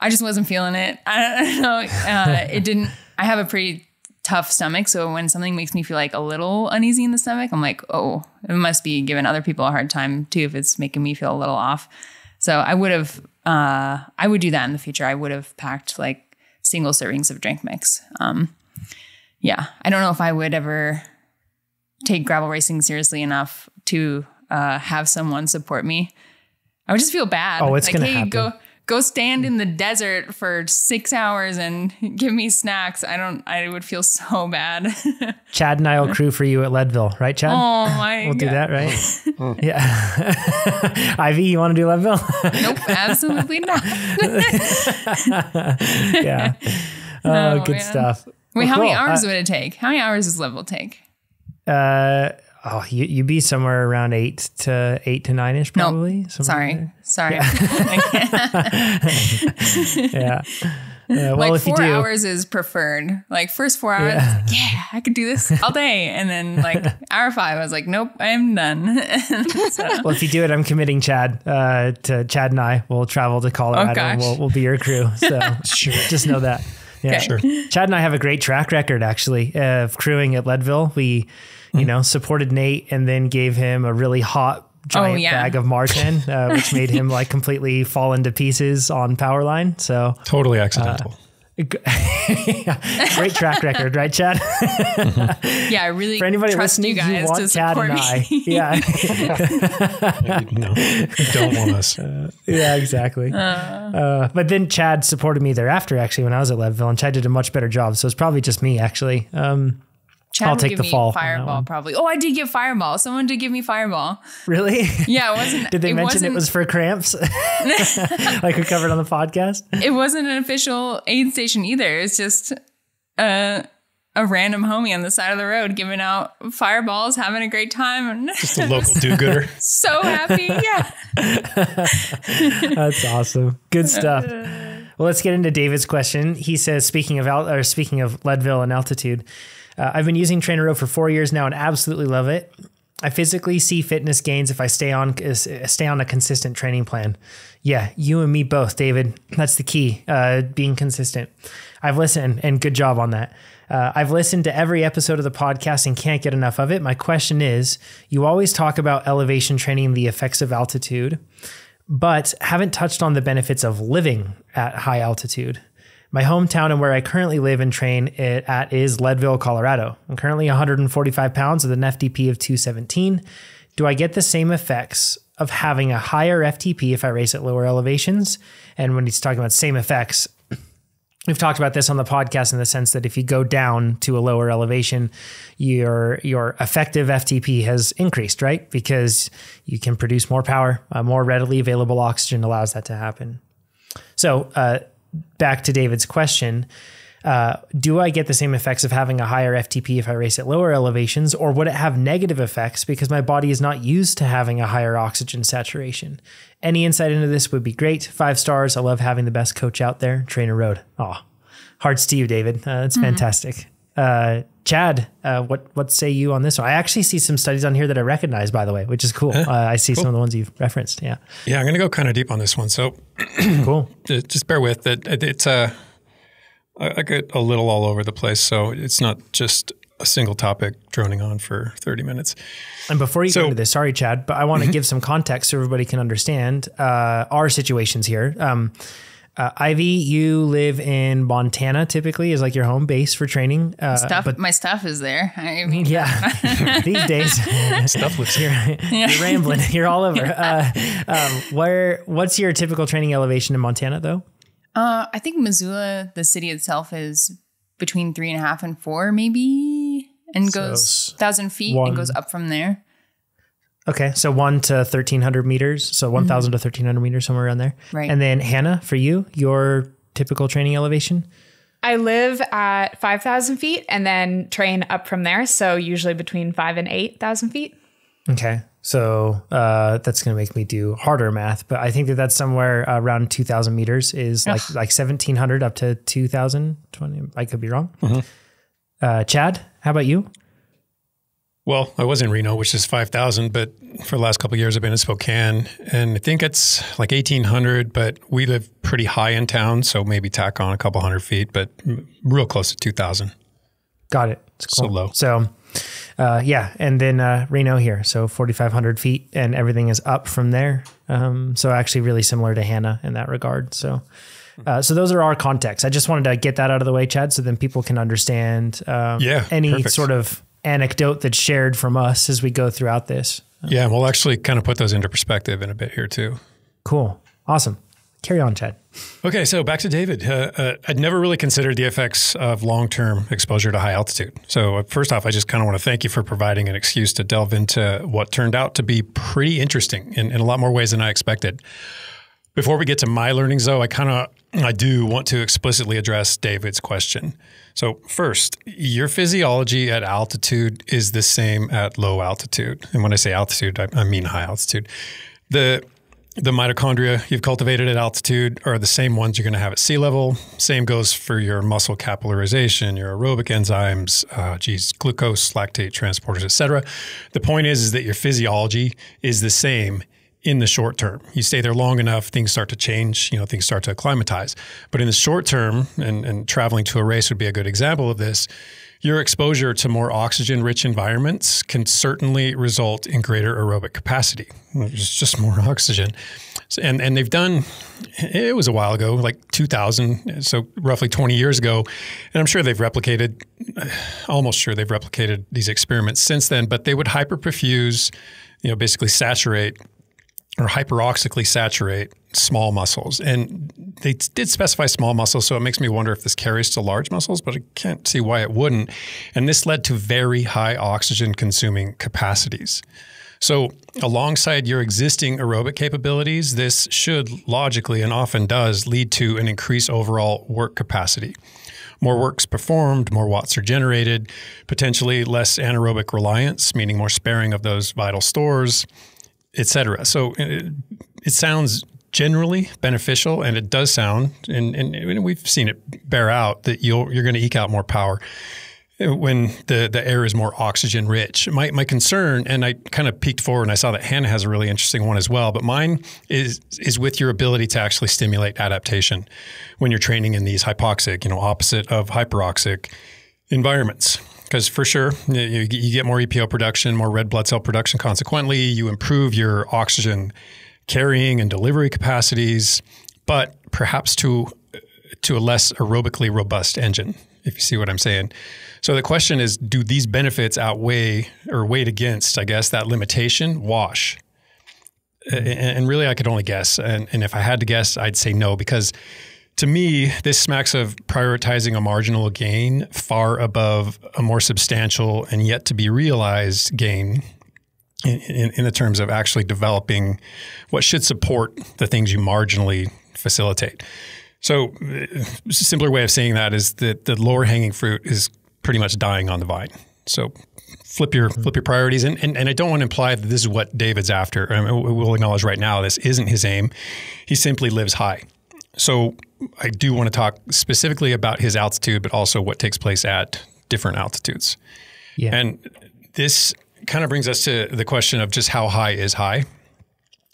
I just wasn't feeling it. I don't know. Uh, it didn't. I have a pretty tough stomach, so when something makes me feel like a little uneasy in the stomach, I'm like, oh, it must be giving other people a hard time too if it's making me feel a little off. So I would have. Uh, I would do that in the future. I would have packed like single servings of drink mix. Um, yeah, I don't know if I would ever take gravel racing seriously enough to uh, have someone support me. I would just feel bad. Oh, it's like, gonna hey, happen. go go stand in the desert for six hours and give me snacks. I don't. I would feel so bad. Chad and I will crew for you at Leadville, right, Chad? oh my we'll do that, right? yeah. Ivy, you want to do Leadville? Nope, absolutely not. yeah. Oh, Oh, good man. stuff. Wait, Well, how many cool. hours would it take? How many hours does Leadville take? Uh, oh, you you'd be somewhere around eight to eight to nine ish, probably. somewhere Sorry, sorry. there. Yeah. Uh, well, like if you four do, hours is preferred. Like first four hours, Yeah. like, yeah, I could do this all day, and then like hour five, I was like, nope, I'm done. So, well, if you do it, I'm committing Chad uh, to Chad and I. We'll travel to Colorado. Oh, and we'll, we'll be your crew. So Sure. just know that. Yeah. Okay. Sure. Chad and I have a great track record actually of crewing at Leadville. We, you know, supported Nate and then gave him a really hot giant Oh, yeah. bag of Martin, uh, which made him like completely fall into pieces on Powerline. So Totally accidental. great track record, right, Chad? yeah, I really For anybody trust listening, you you, guys to want Chad support and me. I. Yeah, no, you don't want us. yeah, exactly. Uh, but then Chad supported me thereafter, actually, when I was at Leadville, and Chad did a much better job. So it's probably just me, actually. Um, Chad I'll would take give the me fall Fireball, probably. Oh, I did get Fireball. Someone did give me Fireball. really? Yeah, it wasn't. Did they it mention it wasn't- for cramps? like we covered on the podcast? It wasn't an official aid station either. It's just a a random homie on the side of the road giving out fireballs, having a great time, and Just a local do-gooder. so happy. Yeah. That's awesome. Good stuff. Well, let's get into David's question. He says, speaking of al- or speaking of Leadville and altitude, uh, I've been using TrainerRoad for four years now and absolutely love it. I physically see fitness gains if I stay on stay on a consistent training plan. Yeah, you and me both, David. That's the key. Uh, being consistent. I've listened and good job on that. Uh, I've listened to every episode of the podcast and can't get enough of it. My question is: You always talk about elevation training, the effects of altitude but haven't touched on the benefits of living at high altitude. My hometown and where I currently live and train at is Leadville, Colorado. I'm currently 145 pounds with an FTP of 217. Do I get the same effects of having a higher FTP if I race at lower elevations? And when he's talking about same effects, We've talked about this on the podcast in the sense that if you go down to a lower elevation, your your effective FTP has increased, right? Because you can produce more power, uh, more readily available oxygen allows that to happen. So uh, back to David's question. Uh, do I get the same effects of having a higher FTP if I race at lower elevations, or would it have negative effects because my body is not used to having a higher oxygen saturation? Any insight into this would be great. Five stars. I love having the best coach out there. Trainer Road. Oh, hearts to you, David. Uh, that's fantastic. Uh, Chad, uh, what what say you on this one? I actually see some studies on here that I recognize, by the way, which is cool. Uh, I see some of the ones you've referenced. Yeah, Yeah, I'm going to go kind of deep on this one. So cool. uh, just bear with it. It- It's a, I I get a little all over the place. So it's not just a single topic droning on for 30 minutes. And before you So- go into this, sorry, Chad, but I want to give some context so everybody can understand uh, our situations here. Um, uh, Ivy, you live in Montana. Typically, is like your home base for training. Uh, Stuff. but my stuff is there. I mean, yeah, these days Stuff lives you're, you're rambling. You're all over. Uh, um, where? What's your typical training elevation in Montana, though? Uh, I think Missoula, the city itself, is between three and a half and four, maybe, and goes thousand feet one- and goes up from there. Okay, so one to thirteen hundred meters, so one to thirteen hundred meters, somewhere around there. Right. And then Hannah, for you, your typical training elevation. I live at 5,000 feet and then train up from there. So usually between five and 8,000 feet. Okay. So uh, that's going to make me do harder math, but I think that that's somewhere around 2,000 meters is like like 1,700 up to 2,020. I could be wrong. Uh, Chad, how about you? Well, I was in Reno, which is 5,000, but for the last couple of years, I've been in Spokane. And I think it's like 1,800, but we live pretty high in town. So maybe tack on a couple hundred feet, but real close to 2,000. Got it. It's So low. So, uh, yeah, and then uh, Reno here, so 4,500 feet, and everything is up from there. Um, so actually, really similar to Hannah in that regard. So, uh, so those are our contexts. I just wanted to get that out of the way, Chad, so then people can understand um, Yeah, any perfect. sort of anecdote that's shared from us as we go throughout this. Yeah, we'll actually kind of put those into perspective in a bit here too. Cool. Awesome. Carry on, Chad. Okay, so back to David. Uh, uh, I'd never really considered the effects of long term exposure to high altitude. So, uh, first off, I just kind of want to thank you for providing an excuse to delve into what turned out to be pretty interesting in, in a lot more ways than I expected. Before we get to my learnings, though, I kind of I do want to explicitly address David's question. So, first, your physiology at altitude is the same at low altitude, and when I say altitude, I, I mean high altitude. The the mitochondria you've cultivated at altitude are the same ones you're going to have at sea level. Same goes for your muscle capillarization, your aerobic enzymes, uh, geez, glucose, lactate transporters, etc. The point is, is that your physiology is the same in the short term. You stay there long enough, things start to change, you know, things start to acclimatize. But in the short term, and, and traveling to a race would be a good example of this, your exposure to more oxygen rich environments can certainly result in greater aerobic capacity. There's just more oxygen. And, and they've done, it was a while ago, like 2000, so roughly 20 years ago. And I'm sure they've replicated, almost sure they've replicated these experiments since then, but they would hyperperfuse, you know, basically saturate or hyperoxically saturate small muscles. And they did specify small muscles, so it makes me wonder if this carries to large muscles, but I can't see why it wouldn't. And this led to very high oxygen consuming capacities. So, alongside your existing aerobic capabilities, this should logically and often does lead to an increased overall work capacity. More work's performed, more watts are generated, potentially less anaerobic reliance, meaning more sparing of those vital stores, etc. So it, uh, it, sounds generally beneficial, and it does sound, and, and we've seen it bear out that you'll, you're going to eke out more power when the, the air is more oxygen rich. My, my concern, and I kind of peeked forward and I saw that Hannah has a really interesting one as well, but mine is is with your ability to actually stimulate adaptation when you're training in these hypoxic, you know, opposite of hyperoxic environments because for sure you, you, get more EPO production, more red blood cell production. Consequently, you improve your oxygen carrying and delivery capacities, but perhaps to to a less aerobically robust engine. If you see what I'm saying. So the question is, do these benefits outweigh or weighed against, I guess, that limitation? Wash. And really, I could only guess. And, and if I had to guess, I'd say no, because to me, this smacks of prioritizing a marginal gain far above a more substantial and yet to be realized gain in, in, in, the terms of actually developing what should support the things you marginally facilitate. So, a simpler way of saying that is that the lower hanging fruit is pretty much dying on the vine. So, flip your flip your priorities, and, and and I don't want to imply that this is what David's after. I mean, we'll acknowledge right now this isn't his aim. He simply lives high. So I do want to talk specifically about his altitude, but also what takes place at different altitudes. Yeah. And this kind of brings us to the question of just how high is high.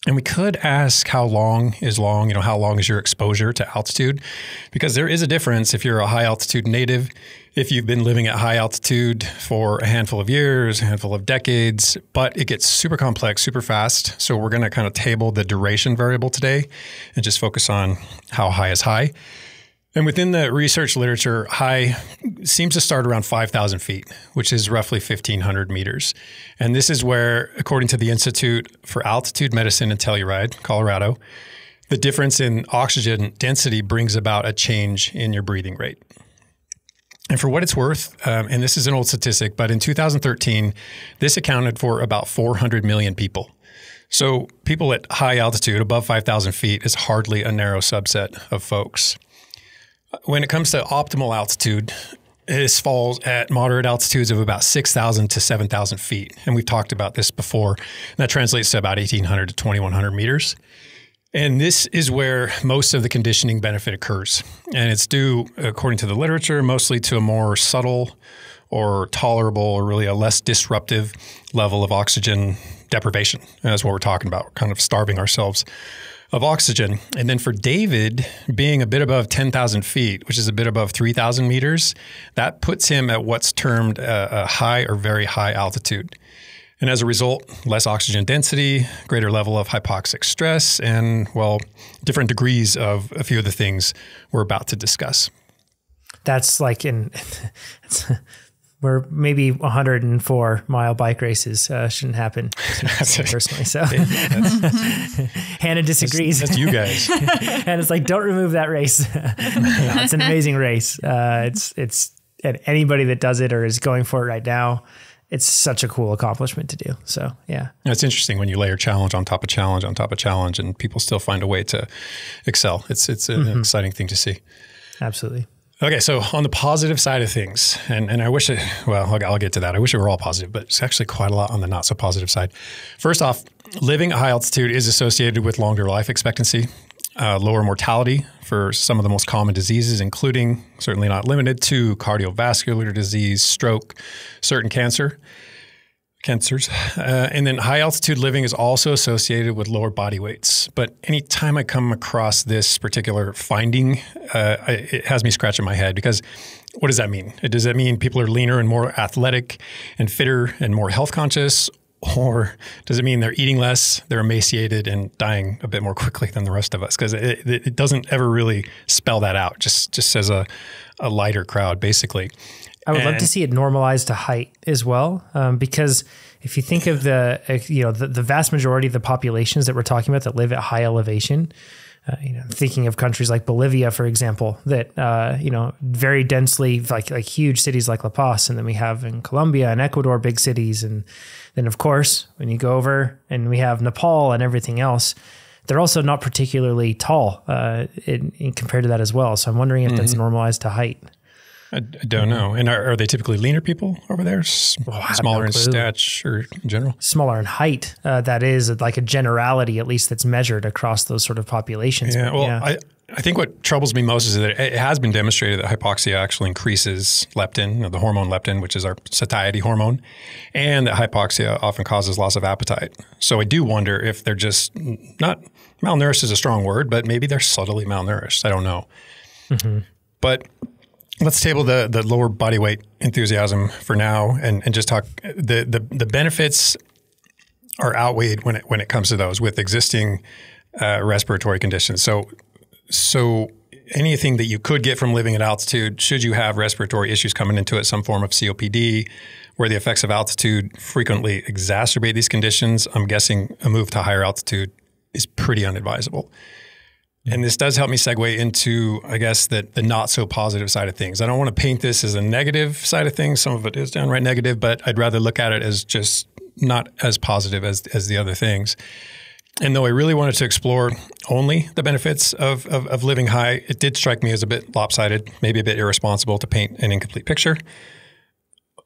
And we could ask how long is long, you know, how long is your exposure to altitude? Because there is a difference if you're a high altitude native, if you've been living at high altitude for a handful of years, a handful of decades, but it gets super complex super fast. So we're going to kind of table the duration variable today and just focus on how high is high. And within the research literature, high seems to start around 5,000 feet, which is roughly 1,500 meters. And this is where, according to the Institute for Altitude Medicine in Telluride, Colorado, the difference in oxygen density brings about a change in your breathing rate. And for what it's worth, um, and this is an old statistic, but in 2013, this accounted for about 400 million people. So people at high altitude, above 5,000 feet, is hardly a narrow subset of folks. When it comes to optimal altitude, this falls at moderate altitudes of about 6,000 to 7,000 feet. And we've talked about this before. That translates to about 1,800 to 2,100 meters. And this is where most of the conditioning benefit occurs. And it's due, according to the literature, mostly to a more subtle or tolerable or really a less disruptive level of oxygen deprivation. And that's what we're talking about. We're kind of starving ourselves of oxygen. And then for David, being a bit above 10,000 feet, which is a bit above 3,000 meters, that puts him at what's termed a, a, high or very high altitude. And as a result, less oxygen density, greater level of hypoxic stress, and, well, different degrees of a few of the things we're about to discuss. That's like in. where maybe 104 mile bike races uh, shouldn't happen personally. So Hannah disagrees. That's, that's you guys. and it's like, don't remove that race. no, it's an amazing race. Uh, it's it's and anybody that does it or is going for it right now, it's such a cool accomplishment to do. So yeah, it's interesting when you layer challenge on top of challenge on top of challenge, and people still find a way to excel. It's it's an mm-hmm. exciting thing to see. Absolutely. Okay, so on the positive side of things, and, and I wish it, well, I'll, I'll get to that. I wish it were all positive, but it's actually quite a lot on the not so positive side. First off, living at high altitude is associated with longer life expectancy, uh, lower mortality for some of the most common diseases, including, certainly not limited to, cardiovascular disease, stroke, certain cancer cancers. Uh, and then high altitude living is also associated with lower body weights. But anytime I come across this particular finding, uh, I, it has me scratching my head because what does that mean? Does that mean people are leaner and more athletic and fitter and more health conscious? Or does it mean they're eating less, they're emaciated, and dying a bit more quickly than the rest of us? Because it, it, doesn't ever really spell that out. Just just as a, a lighter crowd, basically. I would and, love to see it normalized to height as well, um, because if you think of the you know the, the, vast majority of the populations that we're talking about that live at high elevation, uh, you know, thinking of countries like Bolivia, for example, that uh, you know very densely like like huge cities like La Paz, and then we have in Colombia and Ecuador big cities, and then of course when you go over and we have Nepal and everything else they're also not particularly tall uh, in, in compared to that as well. So I'm wondering if mm-hmm. that's normalized to height. I, don't know. And are, are, they typically leaner people over there? S- oh, smaller no in stature in general? Smaller in height. Uh, that is like a generality, at least that's measured across those sort of populations. Yeah. But, well, yeah. I, I think what troubles me most is that it has been demonstrated that hypoxia actually increases leptin, the hormone leptin, which is our satiety hormone, and that hypoxia often causes loss of appetite. So I do wonder if they're just not malnourished is a strong word, but maybe they're subtly malnourished. I don't know. Mm-hmm. But let's table the the lower body weight enthusiasm for now and, and just talk the, the the benefits are outweighed when it when it comes to those with existing uh, respiratory conditions. So so anything that you could get from living at altitude, should you have respiratory issues coming into it, some form of COPD, where the effects of altitude frequently exacerbate these conditions, I'm guessing a move to higher altitude is pretty unadvisable. And this does help me segue into, I guess, the, the not so positive side of things. I don't want to paint this as a negative side of things. Some of it is downright negative, but I'd rather look at it as just not as positive as, as the other things. And though I really wanted to explore only the benefits of, of, of living high, it did strike me as a bit lopsided, maybe a bit irresponsible to paint an incomplete picture.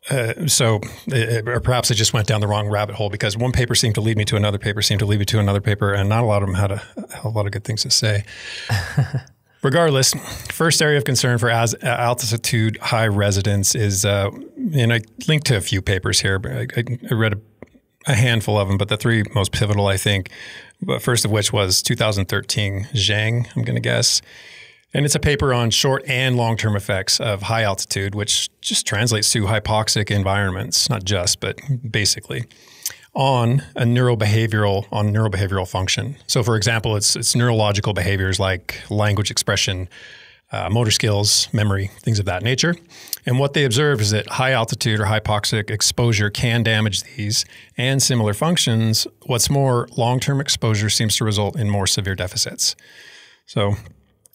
Uh, so, it, or perhaps I just went down the wrong rabbit hole because one paper seemed to lead me to another paper, seemed to lead me to another paper, and not a lot of them had a, a lot of good things to say. Regardless, first area of concern for as, uh, altitude high residents is, uh, and I linked to a few papers here, but I, I read a, a, handful of them, but the three most pivotal, I think, but first of which was 2013 Zhang, I'm going to guess. And it's a paper on short and long term effects of high altitude, which just translates to hypoxic environments, not just, but basically on a neurobehavioral on neurobehavioral function. So, for example, it's it's neurological behaviors like language expression, uh, motor skills, memory, things of that nature. And what they observe is that high altitude or hypoxic exposure can damage these and similar functions. What's more, long term exposure seems to result in more severe deficits. So,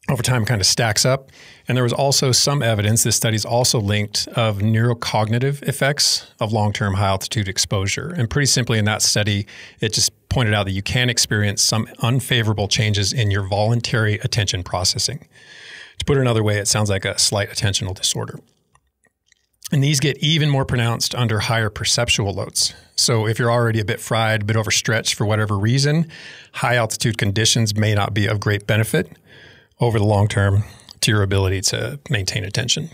over time kind of stacks up. And there was also some evidence, this study is also linked, of neurocognitive effects of long term high altitude exposure. And pretty simply in that study, it just pointed out that you can experience some unfavorable changes in your voluntary attention processing. To put it another way, it sounds like a slight attentional disorder. And these get even more pronounced under higher perceptual loads. So, if you're already a bit fried, a bit overstretched for whatever reason, high altitude conditions may not be of great benefit over the long term to your ability to maintain attention.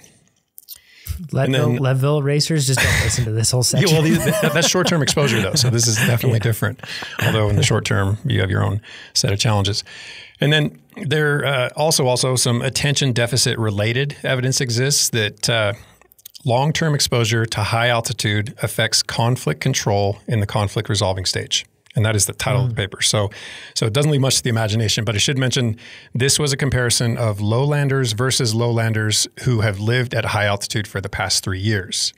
Leadville, then, Leadville racers just don't listen to this whole section. Yeah, well, that, that's short term exposure, though. So this is definitely yeah. different. Although in the short term, you have your own set of challenges. And then there uh, also also some attention deficit related evidence exists that uh, long term exposure to high altitude affects conflict control in the conflict resolving stage and that is the title mm. of the hmm. paper. So, so it doesn't leave much to the imagination. But I should mention this was a comparison of lowlanders versus lowlanders who have lived at high altitude for the past three years.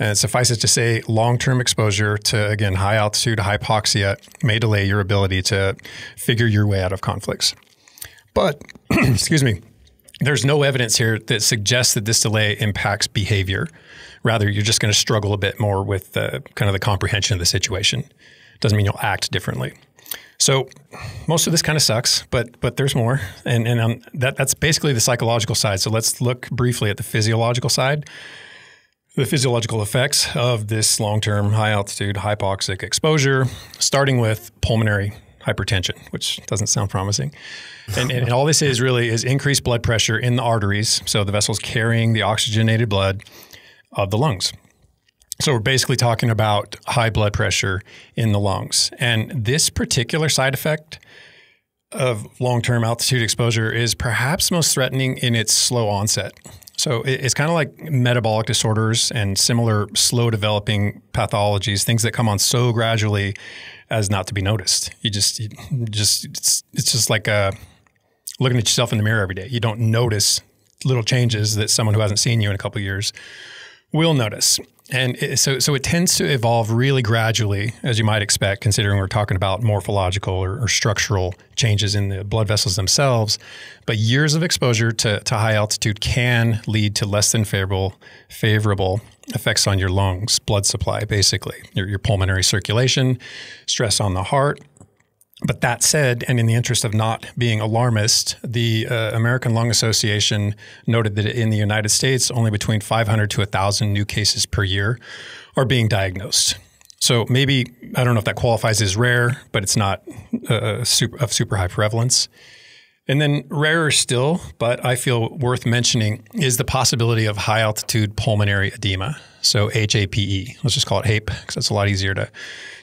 And suffice it to say, long term exposure to, again, high altitude hypoxia may delay your ability to figure your way out of conflicts. But, excuse me, there's no evidence here that suggests that this delay impacts behavior. Rather, you're just going to struggle a bit more with the, kind of the comprehension of the situation. Doesn't mean you'll act differently. So most of this kind of sucks, but but there's more, and and um, that that's basically the psychological side. So let's look briefly at the physiological side. The physiological effects of this long-term high altitude hypoxic exposure, starting with pulmonary hypertension, which doesn't sound promising. And, and, all this is really is increased blood pressure in the arteries, so the vessels carrying the oxygenated blood of the lungs. So we're basically talking about high blood pressure in the lungs. And this particular side effect of long-term altitude exposure is perhaps most threatening in its slow onset. So it's kind of like metabolic disorders and similar slow developing pathologies, things that come on so gradually as not to be noticed. You just, you just, it's, it's just like uh, looking at yourself in the mirror every day. You don't notice little changes that someone who hasn't seen you in a couple years will notice. And it, so, so it tends to evolve really gradually, as you might expect, considering we're talking about morphological or, or, structural changes in the blood vessels themselves. But years of exposure to, to high altitude can lead to less than favorable favorable effects on your lungs, blood supply, basically your, your pulmonary circulation, stress on the heart, but that said, and in the interest of not being alarmist, the uh, American Lung Association noted that in the United States, only between 500 to 1,000 new cases per year are being diagnosed. So maybe, I don't know if that qualifies as rare, but it's not uh, super, of super high prevalence. And then rarer still, but I feel worth mentioning, is the possibility of high altitude pulmonary edema. So HAPE. Let's just call it HAPE because that's a lot easier to,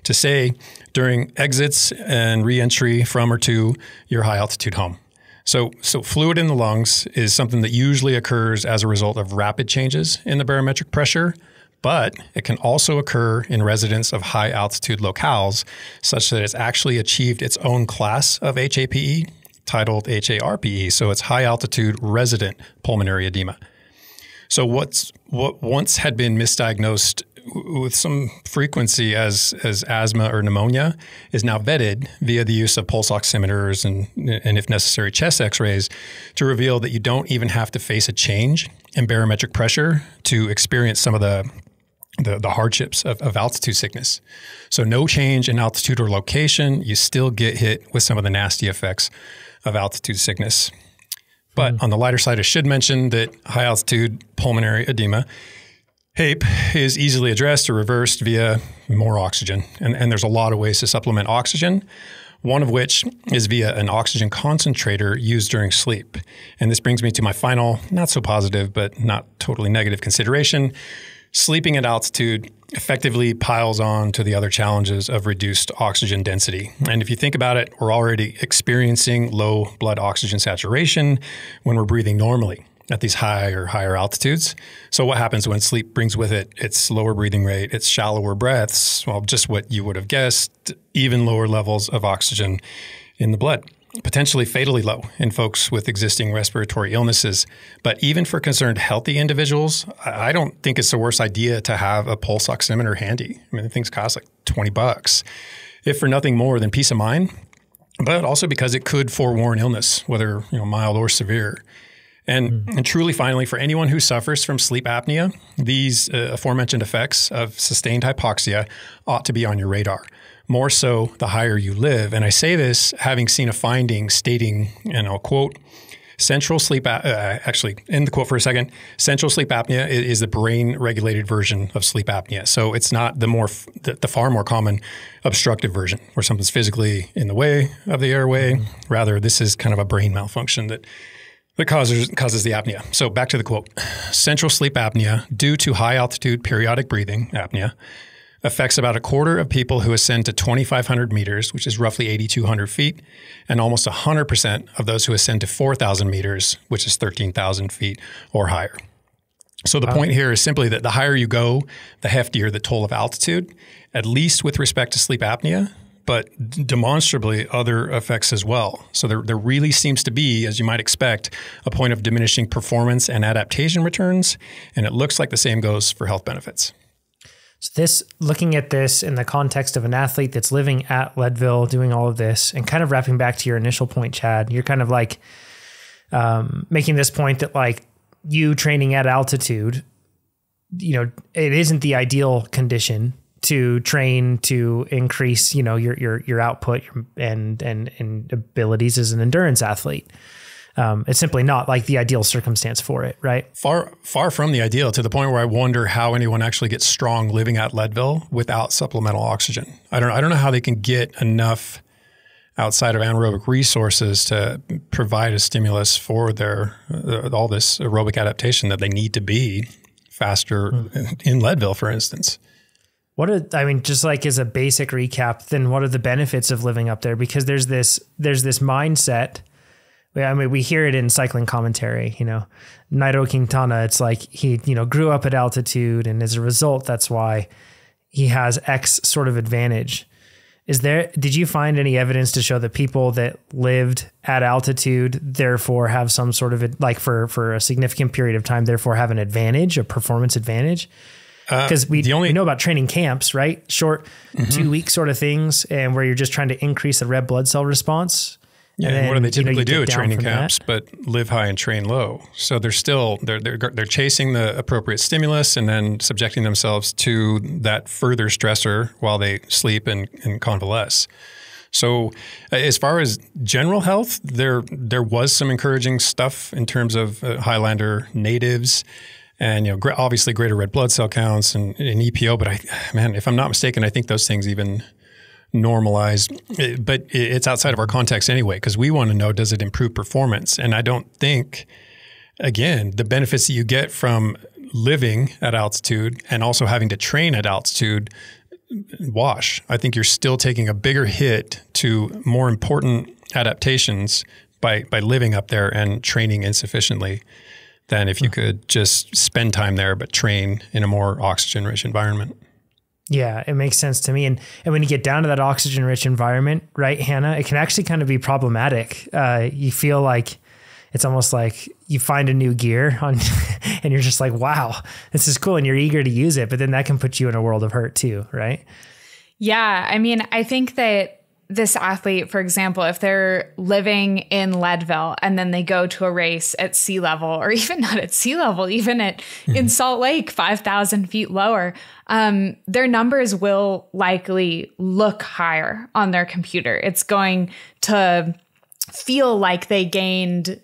to say during exits and reentry from or to your high altitude home. So, so fluid in the lungs is something that usually occurs as a result of rapid changes in the barometric pressure, but it can also occur in residents of high altitude locales, such that it's actually achieved its own class of HAPE titled HARPE. So it's high altitude resident pulmonary edema. So what's what once had been misdiagnosed with some frequency as as asthma or pneumonia is now vetted via the use of pulse oximeters and and if necessary chest x-rays to reveal that you don't even have to face a change in barometric pressure to experience some of the the, the hardships of, of altitude sickness. So no change in altitude or location, you still get hit with some of the nasty effects of altitude sickness. But mm. on the lighter side, I should mention that high altitude pulmonary edema HAPE is easily addressed or reversed via more oxygen. And, and there's a lot of ways to supplement oxygen, one of which is via an oxygen concentrator used during sleep. And this brings me to my final, not so positive, but not totally negative consideration. Sleeping at altitude effectively piles on to the other challenges of reduced oxygen density. And if you think about it, we're already experiencing low blood oxygen saturation when we're breathing normally at these high or higher altitudes. So what happens when sleep brings with it its lower breathing rate, its shallower breaths, well just what you would have guessed, even lower levels of oxygen in the blood. Potentially fatally low in folks with existing respiratory illnesses. But even for concerned healthy individuals, I don't think it's the worst idea to have a pulse oximeter handy. I mean, the things cost like 20 bucks, if for nothing more than peace of mind, but also because it could forewarn illness, whether you know mild or severe. And, mm-hmm. and truly, finally, for anyone who suffers from sleep apnea, these uh, aforementioned effects of sustained hypoxia ought to be on your radar. More so the higher you live. And I say this having seen a finding stating, and I'll quote, Central sleep, uh, actually, in the quote for a second, central sleep apnea is the brain regulated version of sleep apnea. So it's not the more, the, the, far more common obstructive version where something's physically in the way of the airway. Mm-hmm. Rather, this is kind of a brain malfunction that that causes, causes the apnea. So back to the quote Central sleep apnea, due to high altitude periodic breathing, apnea, affects about a quarter of people who ascend to 2,500 meters, which is roughly 8,200 feet, and almost 100% of those who ascend to 4,000 meters, which is 13,000 feet or higher. So the wow. point here is simply that the higher you go, the heftier the toll of altitude, at least with respect to sleep apnea, but demonstrably other effects as well. So there, there really seems to be, as you might expect, a point of diminishing performance and adaptation returns, and it looks like the same goes for health benefits. So this looking at this in the context of an athlete that's living at Leadville, doing all of this, and kind of wrapping back to your initial point, Chad, you're kind of like um, making this point that like you training at altitude, you know, it isn't the ideal condition to train to increase, you know, your your your output and and and abilities as an endurance athlete. Um, it's simply not like the ideal circumstance for it, right? Far, far from the ideal to the point where I wonder how anyone actually gets strong living at Leadville without supplemental oxygen. I don't, I don't know how they can get enough outside of anaerobic resources to provide a stimulus for their uh, all this aerobic adaptation that they need to be faster mm. in Leadville, for instance. What are I mean, just like as a basic recap, then what are the benefits of living up there? Because there's this there's this mindset I mean, we hear it in cycling commentary, you know, Nairo Quintana, it's like he, you know, grew up at altitude and as a result, that's why he has X sort of advantage. Is there, did you find any evidence to show that people that lived at altitude therefore have some sort of, like for, for a significant period of time, therefore have an advantage, a performance advantage? Because uh, we, only, we know about training camps, right? Short mm-hmm. two week sort of things, and where you're just trying to increase the red blood cell response. Yeah, and, then, what do they typically you know, do at training camps? That. But live high and train low. So they're still they're they're they're chasing the appropriate stimulus and then subjecting themselves to that further stressor while they sleep and, and convalesce. So, uh, as far as general health, there there was some encouraging stuff in terms of uh, Highlander natives, and you know, obviously greater red blood cell counts and, and EPO. But I, man, if I'm not mistaken, I think those things even normalize, but it's outside of our context anyway, because we want to know does it improve performance? And I don't think, again, the benefits that you get from living at altitude and also having to train at altitude wash. I think you're still taking a bigger hit to more important adaptations by, by living up there and training insufficiently than if you hmm. could just spend time there but train in a more oxygen rich environment. Yeah, it makes sense to me. And and when you get down to that oxygen rich environment, right, Hannah, it can actually kind of be problematic. Uh, you feel like it's almost like you find a new gear on and you're just like, wow, this is cool. And you're eager to use it. But then that can put you in a world of hurt too, right? Yeah. I mean, I think that this athlete, for example, if they're living in Leadville and then they go to a race at sea level, or even not at sea level, even at mm-hmm. in Salt Lake, five thousand feet lower, um, their numbers will likely look higher on their computer. It's going to feel like they gained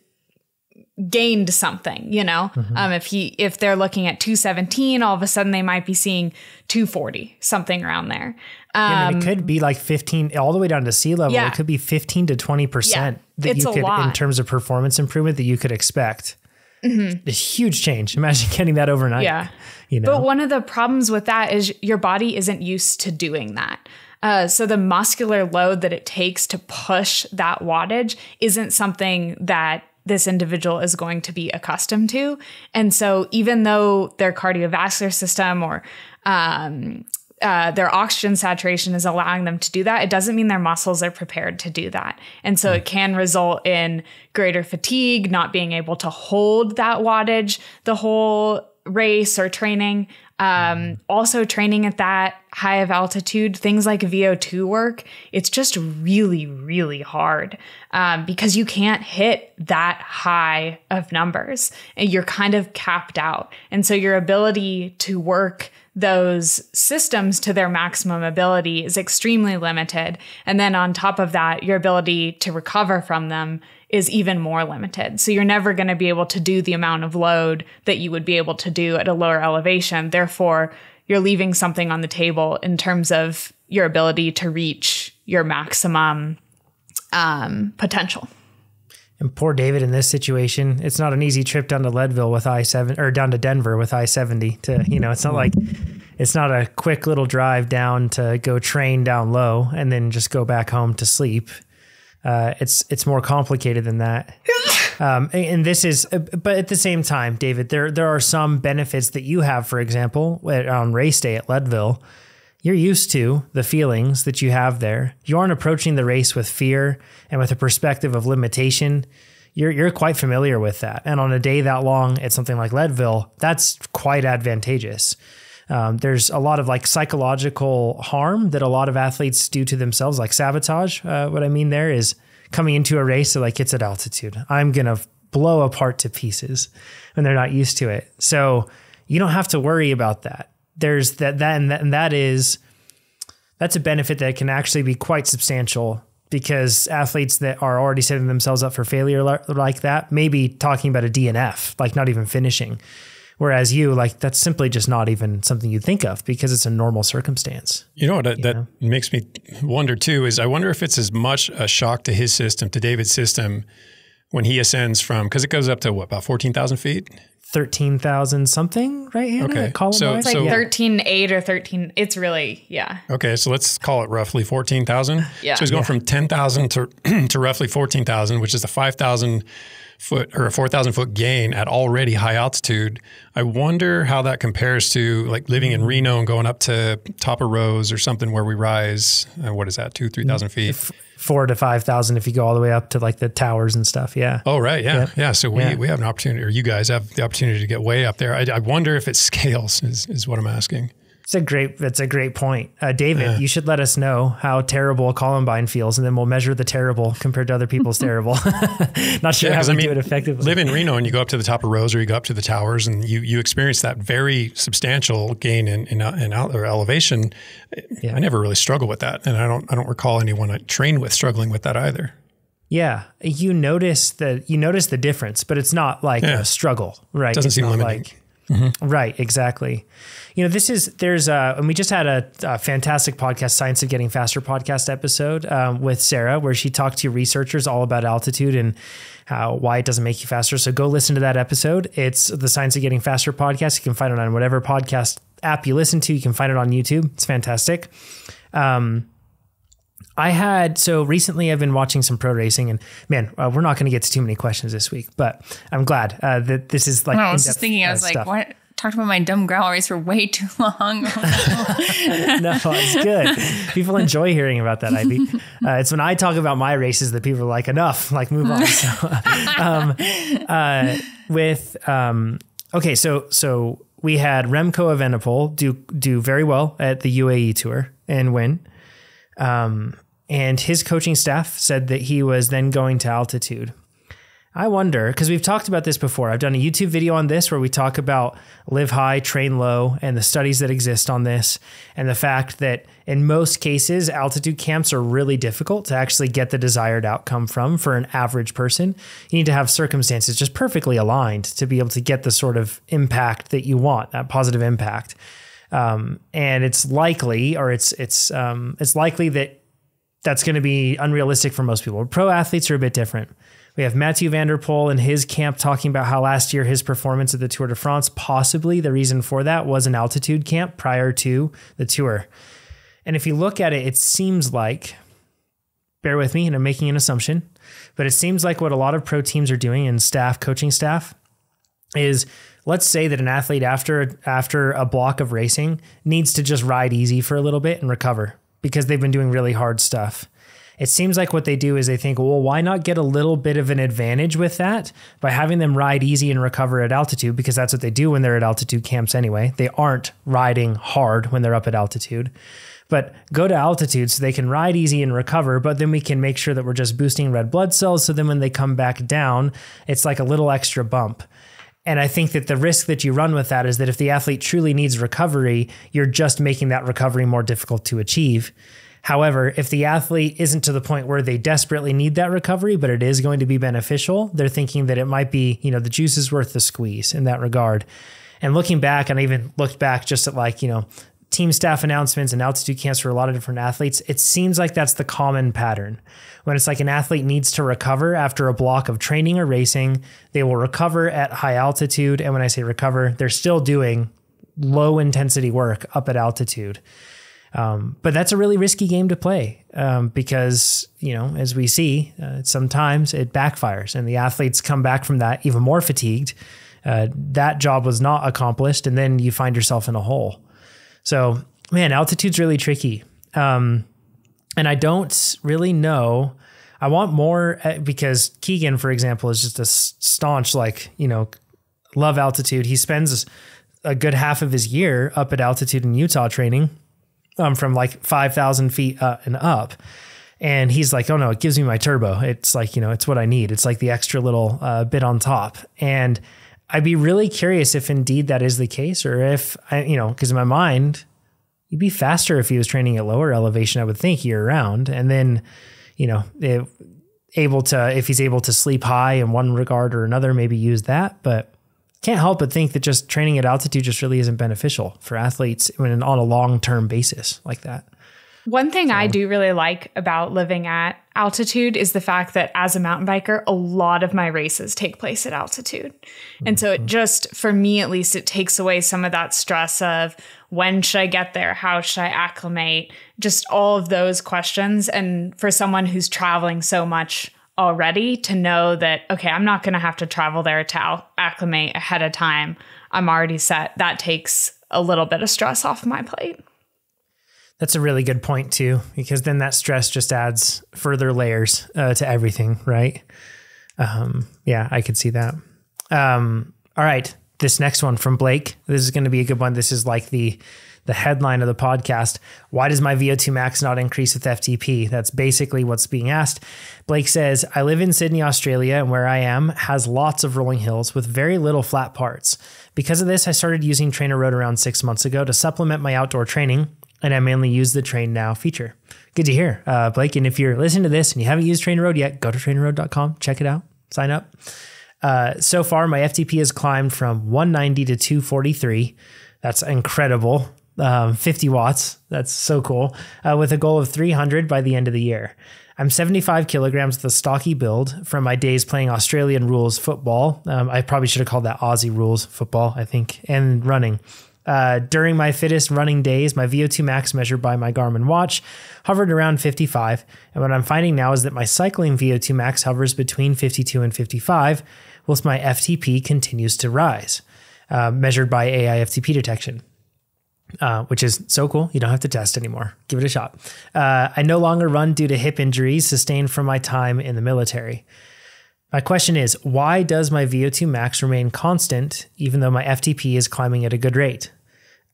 gained something you know mm-hmm. um, if he if they're looking at 217 all of a sudden they might be seeing 240 something around there yeah, I mean, it could be like 15 all the way down to sea level yeah. it could be 15 to 20 percent yeah, that you could in terms of performance improvement that you could expect mm-hmm. a huge change imagine getting that overnight yeah you know? but one of the problems with that is your body isn't used to doing that uh, so the muscular load that it takes to push that wattage isn't something that this individual is going to be accustomed to. And so, even though their cardiovascular system or um, uh, their oxygen saturation is allowing them to do that, it doesn't mean their muscles are prepared to do that. And so, it can result in greater fatigue, not being able to hold that wattage the whole race or training. Um, also, training at that high of altitude, things like VO2 work, it's just really, really hard um, because you can't hit that high of numbers and you're kind of capped out. And so, your ability to work those systems to their maximum ability is extremely limited. And then, on top of that, your ability to recover from them is even more limited. So you're never going to be able to do the amount of load that you would be able to do at a lower elevation. Therefore, you're leaving something on the table in terms of your ability to reach your maximum um, potential. And poor David in this situation, it's not an easy trip down to Leadville with I seven or down to Denver with I seventy. To you know, it's not like it's not a quick little drive down to go train down low and then just go back home to sleep. Uh, it's it's more complicated than that. Um, and this is, uh, but at the same time, David, there there are some benefits that you have. For example, on race day at Leadville, you're used to the feelings that you have there. You aren't approaching the race with fear and with a perspective of limitation. You're you're quite familiar with that. And on a day that long at something like Leadville, that's quite advantageous. Um, there's a lot of like psychological harm that a lot of athletes do to themselves, like sabotage. Uh, what I mean there is coming into a race, so like it's at altitude. I'm gonna blow apart to pieces when they're not used to it. So you don't have to worry about that. There's that that and that, and that is that's a benefit that can actually be quite substantial because athletes that are already setting themselves up for failure like that, maybe talking about a DNF, like not even finishing. Whereas you, like, that's simply just not even something you think of because it's a normal circumstance. You know what that, that makes me wonder too is I wonder if it's as much a shock to his system, to David's system, when he ascends from because it goes up to what about fourteen thousand feet thirteen thousand something, right? Hannah? Okay. Column So- It's like so- thirteen eight or thirteen. It's really yeah. Okay, so let's call it roughly fourteen thousand. Yeah. So he's going from ten thousand to to roughly fourteen thousand, which is a five thousand foot or a four thousand foot gain at already high altitude. I wonder how that compares to like living in Reno and going up to top of Rose or something where we rise. Uh, what is that? Two three thousand feet. Four to five thousand if you go all the way up to like the towers and stuff. Yeah. Oh right, yeah, yeah. So we, Yeah. we have an opportunity, or you guys have the opportunity to get way up there. I, I wonder if it scales. Is, is what I'm asking. It's a great. That's a great point, uh, David. You should let us know how terrible Columbine feels, and then we'll measure the terrible compared to other people's terrible. Not sure Yeah, how we I mean, do it effectively. live in Reno and you go up to the top of Rose or you go up to the towers and you you experience that very substantial gain in in, in out, or elevation. Yeah. I never really struggle with that, and I don't I don't recall anyone I trained with struggling with that either. yeah, you notice the you notice the difference, but it's not like Yeah. a struggle, right? Doesn't It's seem limiting. like right, exactly. You know, this is there's uh, and we just had a, a fantastic podcast, Science of Getting Faster podcast episode um, with Sarah, where she talked to researchers all about altitude and how why it doesn't make you faster. So go listen to that episode. It's the Science of Getting Faster podcast. You can find it on whatever podcast app you listen to. You can find it on YouTube. It's fantastic. Um, I had so recently I've been watching some pro racing and man, uh, we're not going to get to too many questions this week, but I'm glad uh, that this is like. I was just thinking, I uh, was like, stuff. what? Talked about my dumb gravel race for way too long. no, it's good. People enjoy hearing about that, Ivy. Uh, it's when I talk about my races that people are like, enough, like move on. So, um, uh, with um, okay, so so we had Remco Evenepoel do do very well at the UAE tour and win. Um, and his coaching staff said that he was then going to altitude. I wonder because we've talked about this before. I've done a YouTube video on this where we talk about live high, train low, and the studies that exist on this, and the fact that in most cases, altitude camps are really difficult to actually get the desired outcome from for an average person. You need to have circumstances just perfectly aligned to be able to get the sort of impact that you want, that positive impact. Um, and it's likely, or it's it's um, it's likely that that's going to be unrealistic for most people. Pro athletes are a bit different. We have Mathieu van der Poel and his camp talking about how last year his performance at the Tour de France, possibly the reason for that was an altitude camp prior to the tour. And if you look at it, it seems like, bear with me, and I'm making an assumption, but it seems like what a lot of pro teams are doing and staff, coaching staff, is let's say that an athlete after after a block of racing needs to just ride easy for a little bit and recover because they've been doing really hard stuff. It seems like what they do is they think, well, why not get a little bit of an advantage with that by having them ride easy and recover at altitude? Because that's what they do when they're at altitude camps anyway. They aren't riding hard when they're up at altitude, but go to altitude so they can ride easy and recover. But then we can make sure that we're just boosting red blood cells. So then when they come back down, it's like a little extra bump. And I think that the risk that you run with that is that if the athlete truly needs recovery, you're just making that recovery more difficult to achieve. However, if the athlete isn't to the point where they desperately need that recovery, but it is going to be beneficial, they're thinking that it might be, you know, the juice is worth the squeeze in that regard. And looking back, and I even looked back just at like, you know, team staff announcements and altitude camps for a lot of different athletes, it seems like that's the common pattern. When it's like an athlete needs to recover after a block of training or racing, they will recover at high altitude. And when I say recover, they're still doing low intensity work up at altitude. Um, but that's a really risky game to play um, because, you know, as we see, uh, sometimes it backfires and the athletes come back from that even more fatigued. Uh, that job was not accomplished, and then you find yourself in a hole. So, man, altitude's really tricky. Um, and I don't really know. I want more uh, because Keegan, for example, is just a staunch, like, you know, love altitude. He spends a good half of his year up at altitude in Utah training um, from like 5,000 feet uh, and up. And he's like, oh no, it gives me my turbo. It's like, you know, it's what I need. It's like the extra little uh, bit on top. And I'd be really curious if indeed that is the case or if, I, you know, because in my mind, he'd be faster if he was training at lower elevation, I would think year round. And then, you know, it, able to, if he's able to sleep high in one regard or another, maybe use that. But can't help but think that just training at altitude just really isn't beneficial for athletes when on a long term basis like that. One thing so. I do really like about living at altitude is the fact that as a mountain biker, a lot of my races take place at altitude. And so it mm-hmm. just, for me at least, it takes away some of that stress of when should I get there? How should I acclimate? Just all of those questions. And for someone who's traveling so much already to know that, okay, I'm not going to have to travel there to acclimate ahead of time. I'm already set. That takes a little bit of stress off my plate. That's a really good point too, because then that stress just adds further layers uh, to everything, right? Um, yeah, I could see that. Um, all right, this next one from Blake. This is going to be a good one. This is like the the headline of the podcast. Why does my VO2 max not increase with FTP? That's basically what's being asked. Blake says, I live in Sydney, Australia, and where I am has lots of rolling hills with very little flat parts. Because of this, I started using TrainerRoad around six months ago to supplement my outdoor training and I mainly use the Train Now feature. Good to hear, uh, Blake. And if you're listening to this and you haven't used TrainerRoad yet, go to trainerroad.com, check it out, sign up. Uh, so far, my FTP has climbed from 190 to 243. That's incredible. Um, 50 watts. That's so cool. Uh, with a goal of 300 by the end of the year. I'm 75 kilograms with a stocky build from my days playing Australian rules football. Um, I probably should have called that Aussie rules football, I think, and running. Uh, during my fittest running days, my VO2 max measured by my Garmin watch hovered around 55. And what I'm finding now is that my cycling VO2 max hovers between 52 and 55, whilst my FTP continues to rise, uh, measured by AI FTP detection. Uh, which is so cool. You don't have to test anymore. Give it a shot. Uh, I no longer run due to hip injuries sustained from my time in the military. My question is why does my VO2 max remain constant even though my FTP is climbing at a good rate?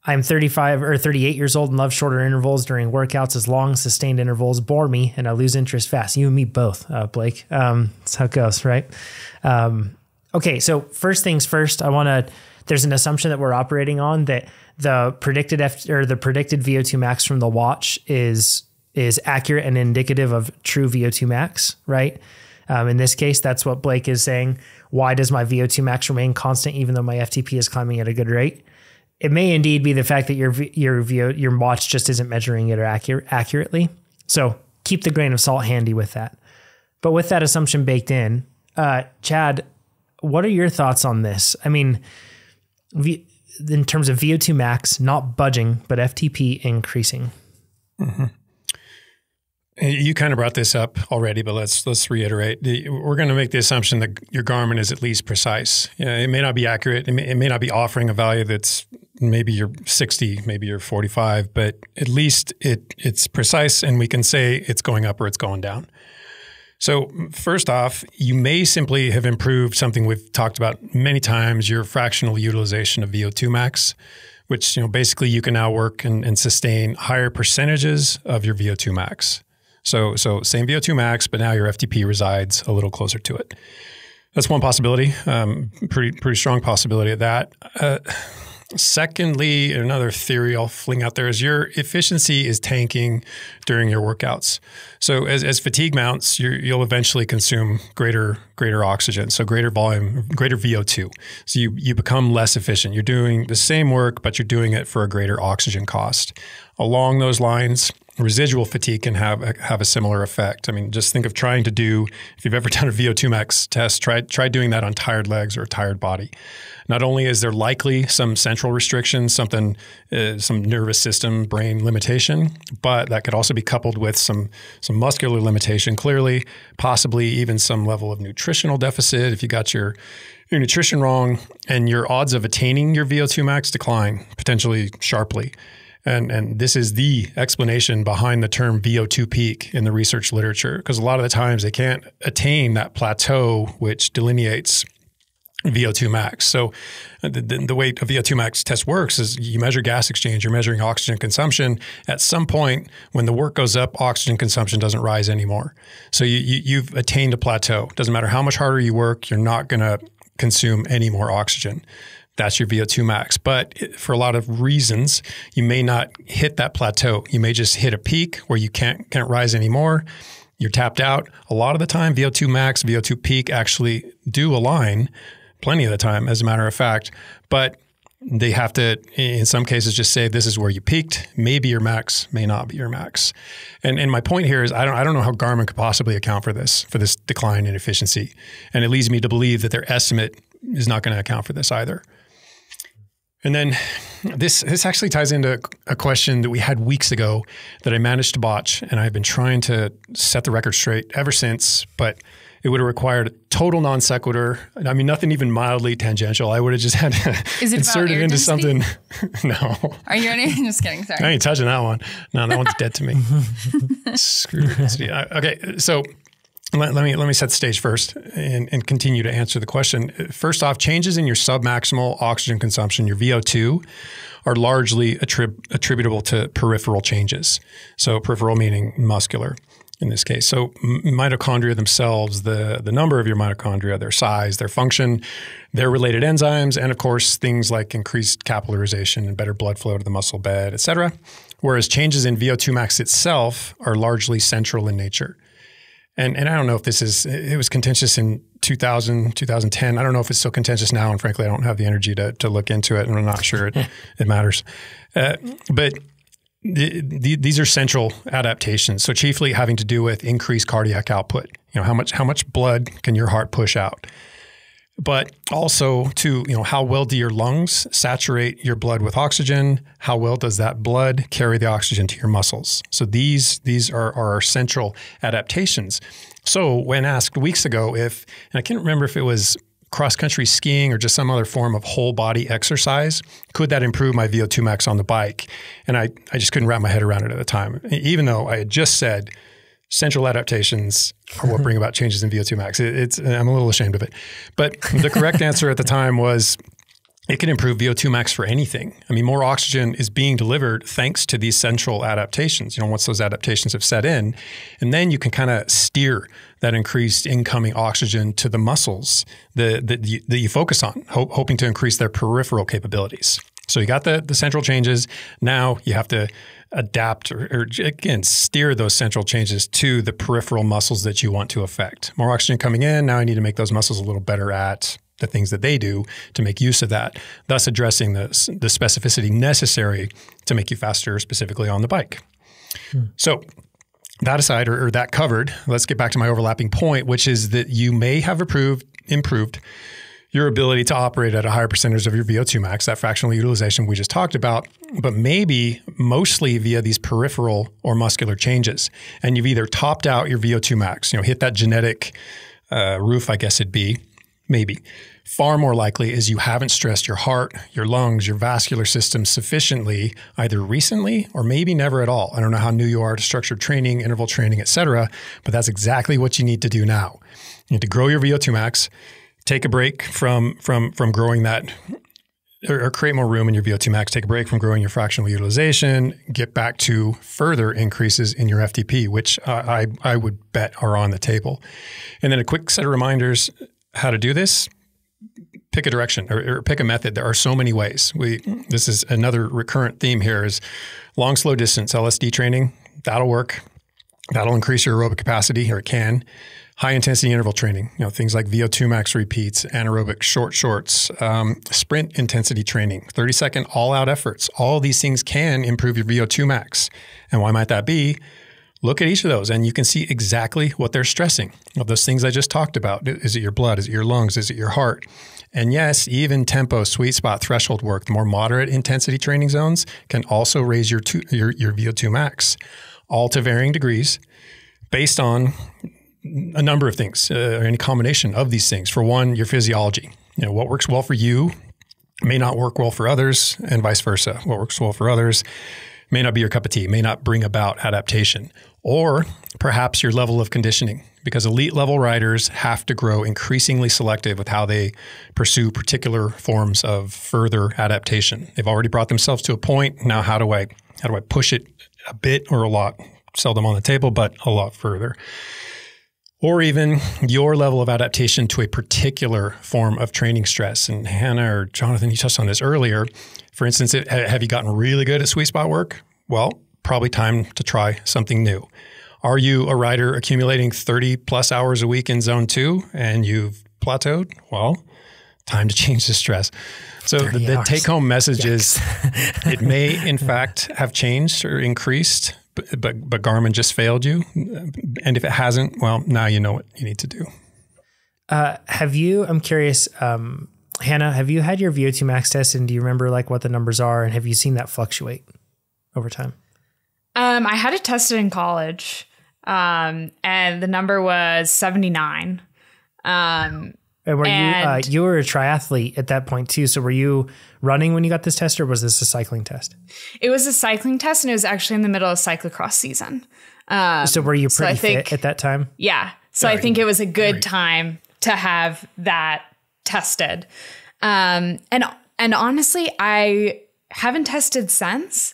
I'm 35 or 38 years old and love shorter intervals during workouts as long sustained intervals bore me and I lose interest fast. You and me both, uh, Blake. Um, that's how it goes, right? Um, okay, so first things first, I want to. There's an assumption that we're operating on that the predicted F or the predicted VO2 max from the watch is is accurate and indicative of true VO2 max, right? Um, in this case, that's what Blake is saying. Why does my VO2 max remain constant even though my FTP is climbing at a good rate? It may indeed be the fact that your your VO, your watch just isn't measuring it accurate, accurately. So keep the grain of salt handy with that. But with that assumption baked in, uh, Chad, what are your thoughts on this? I mean, in terms of VO2 max not budging, but FTP increasing. Mm-hmm. You kind of brought this up already, but let's let's reiterate. We're going to make the assumption that your Garmin is at least precise. You know, it may not be accurate. It may, it may, not be offering a value that's maybe you're 60, maybe you're 45, but at least it it's precise, and we can say it's going up or it's going down. So first off, you may simply have improved something we've talked about many times: your fractional utilization of VO2 max which you know basically you can now work and, and, sustain higher percentages of your VO2 max. So, so same VO2 max, but now your FTP resides a little closer to it. That's one possibility. Um, pretty pretty strong possibility of that. Uh, secondly, another theory I'll fling out there is your efficiency is tanking during your workouts. So as, as fatigue mounts, you will eventually consume greater greater oxygen, so greater volume, greater VO2. So you you become less efficient. You're doing the same work, but you're doing it for a greater oxygen cost. Along those lines, residual fatigue can have a, have a similar effect. I mean, just think of trying to do if you've ever done a VO2 max test, try try doing that on tired legs or a tired body. Not only is there likely some central restriction, something, uh, some nervous system, brain limitation, but that could also be coupled with some some muscular limitation. Clearly, possibly even some level of nutritional deficit if you got your your nutrition wrong, and your odds of attaining your VO2 max decline potentially sharply. And, and this is the explanation behind the term VO2 peak in the research literature, because a lot of the times they can't attain that plateau which delineates VO2 max. So uh, the, the, way a VO2 max test works is you measure gas exchange, you're measuring oxygen consumption. At some point, when the work goes up, oxygen consumption doesn't rise anymore. So you, you, have attained a plateau. Doesn't matter how much harder you work, you're not going to consume any more oxygen. That's your VO2 max. But for a lot of reasons, you may not hit that plateau. You may just hit a peak where you can't can't rise anymore. You're tapped out. A lot of the time, VO2 max, VO2 peak actually do align plenty of the time, as a matter of fact. But they have to, in some cases, just say this is where you peaked. Maybe your max, may not be your max. And and my point here is I don't I don't know how Garmin could possibly account for this for this decline in efficiency, and it leads me to believe that their estimate is not going to account for this either. And then this this actually ties into a question that we had weeks ago that I managed to botch, and I've been trying to set the record straight ever since, but it would have required a total non sequitur. I mean, nothing even mildly tangential. I would have just had to insert it into something. no. Are you ready? just kidding. Sorry. I ain't touching that one. No, that one's dead to me. Screw it. Okay, so let, let, me let me set the stage first and, and continue to answer the question. First off, changes in your submaximal oxygen consumption, your VO2, are largely attrib- attributable to peripheral changes. So peripheral meaning muscular in this case. So mitochondria themselves, the the number of your mitochondria, their size, their function, their related enzymes, and of course things like increased capillarization and better blood flow to the muscle bed, et cetera. Whereas changes in VO2 max itself are largely central in nature. And and I don't know if this is it was contentious in 2000 2010. I don't know if it's still contentious now. And frankly, I don't have the energy to to look into it, and I'm not sure it, it matters. Uh, but the, the, these are central adaptations. So chiefly having to do with increased cardiac output. You know, how much how much blood can your heart push out? But also to, you know, how well do your lungs saturate your blood with oxygen? How well does that blood carry the oxygen to your muscles? So these these are, are our central adaptations. So when asked weeks ago if, and I can't remember if it was cross country skiing or just some other form of whole body exercise, could that improve my VO2 max on the bike? And I, I just couldn't wrap my head around it at the time, even though I had just said central adaptations are what bring about changes in VO2 max. It, it's, I'm a little ashamed of it. But the correct answer at the time was it can improve VO2 max for anything. I mean, more oxygen is being delivered thanks to these central adaptations. You know, once those adaptations have set in, and then you can kind of steer that increased incoming oxygen to the muscles that, that, you, that you focus on, ho- hoping to increase their peripheral capabilities. So you got the, the central changes. Now you have to adapt or, or, again steer those central changes to the peripheral muscles that you want to affect. More oxygen coming in. Now I need to make those muscles a little better at the things that they do to make use of that, thus addressing the, the specificity necessary to make you faster, specifically on the bike. Hmm. So, that aside, or, or, that covered, let's get back to my overlapping point, which is that you may have improved, improved your ability to operate at a higher percentage of your VO2 max, that fractional utilization we just talked about, but maybe mostly via these peripheral or muscular changes. And you've either topped out your VO2 max, you know, hit that genetic uh, roof, I guess it'd be, maybe. Far more likely is you haven't stressed your heart, your lungs, your vascular system sufficiently either recently or maybe never at all. I don't know how new you are to structured training, interval training, et cetera, but that's exactly what you need to do now. You need to grow your VO2 max, take a break from from from growing that or, create more room in your VO2 max, take a break from growing your fractional utilization, get back to further increases in your FTP, which uh, I, I would bet are on the table. And then a quick set of reminders how to do this, pick a direction or, or, pick a method. There are so many ways. We this is another recurrent theme here is long slow distance LSD training. That'll work. That'll increase your aerobic capacity, or it can. High intensity interval training, you know things like VO2 max repeats, anaerobic short shorts, um, sprint intensity training, 30 second all out efforts. All these things can improve your VO2 max. And why might that be? Look at each of those and you can see exactly what they're stressing. Of those things I just talked about. Is it your blood? Is it your lungs? Is it your heart? And yes, even tempo, sweet spot, threshold work, the more moderate intensity training zones can also raise your, two, your, your VO2 max, all to varying degrees based on a number of things, uh, any combination of these things. For one, your physiology. You know, what works well for you may not work well for others, and vice versa. What works well for others may not be your cup of tea, may not bring about adaptation. or perhaps your level of conditioning, because elite level riders have to grow increasingly selective with how they pursue particular forms of further adaptation. They've already brought themselves to a point. Now, how do I how do I push it a bit or a lot? Seldom on the table, but a lot further. Or even your level of adaptation to a particular form of training stress. And Hannah or Jonathan, you touched on this earlier. For instance, have you gotten really good at sweet spot work? Well, probably time to try something new. Are you a rider accumulating 30 plus hours a week in zone two and you've plateaued? Well, time to change the stress. So the, the take home message Yikes. is it may in fact have changed or increased, but, but, but Garmin just failed you. And if it hasn't, well, now you know what you need to do. Uh, have you, I'm curious, um, Hannah, have you had your VO2 max test and do you remember like what the numbers are and have you seen that fluctuate over time? Um, I had it tested in college, um, and the number was 79. Um, and were and you uh, you were a triathlete at that point too? So were you running when you got this test, or was this a cycling test? It was a cycling test, and it was actually in the middle of cyclocross season. Um, so were you pretty so think, fit at that time? Yeah. So Very, I think it was a good time to have that tested. Um, and and honestly, I haven't tested since.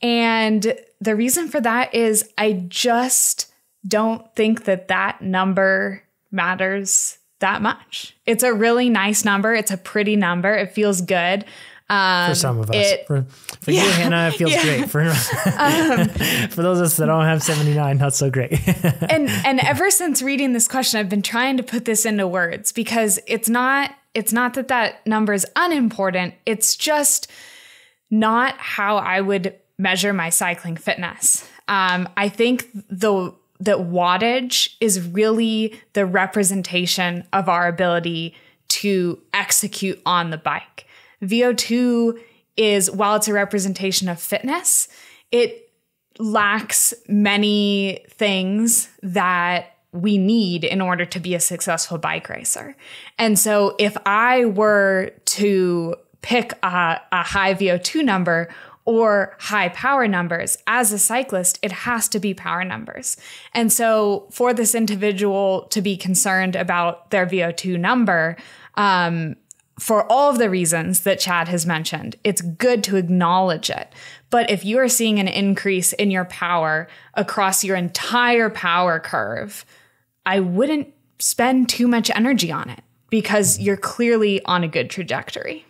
And the reason for that is I just don't think that that number matters that much. It's a really nice number. It's a pretty number. It feels good. Um, for some of us. It, for, for yeah, you, Hannah, it feels yeah. great. For, um, for those of us that don't have 79, not so great. and and ever since reading this question, I've been trying to put this into words because it's not it's not that that number is unimportant. It's just not how I would measure my cycling fitness. Um, I think the that wattage is really the representation of our ability to execute on the bike. VO2 is while it's a representation of fitness, it lacks many things that we need in order to be a successful bike racer. And so if I were to pick a, a high VO2 number or high power numbers. As a cyclist, it has to be power numbers. And so, for this individual to be concerned about their VO2 number, um, for all of the reasons that Chad has mentioned, it's good to acknowledge it. But if you are seeing an increase in your power across your entire power curve, I wouldn't spend too much energy on it because you're clearly on a good trajectory.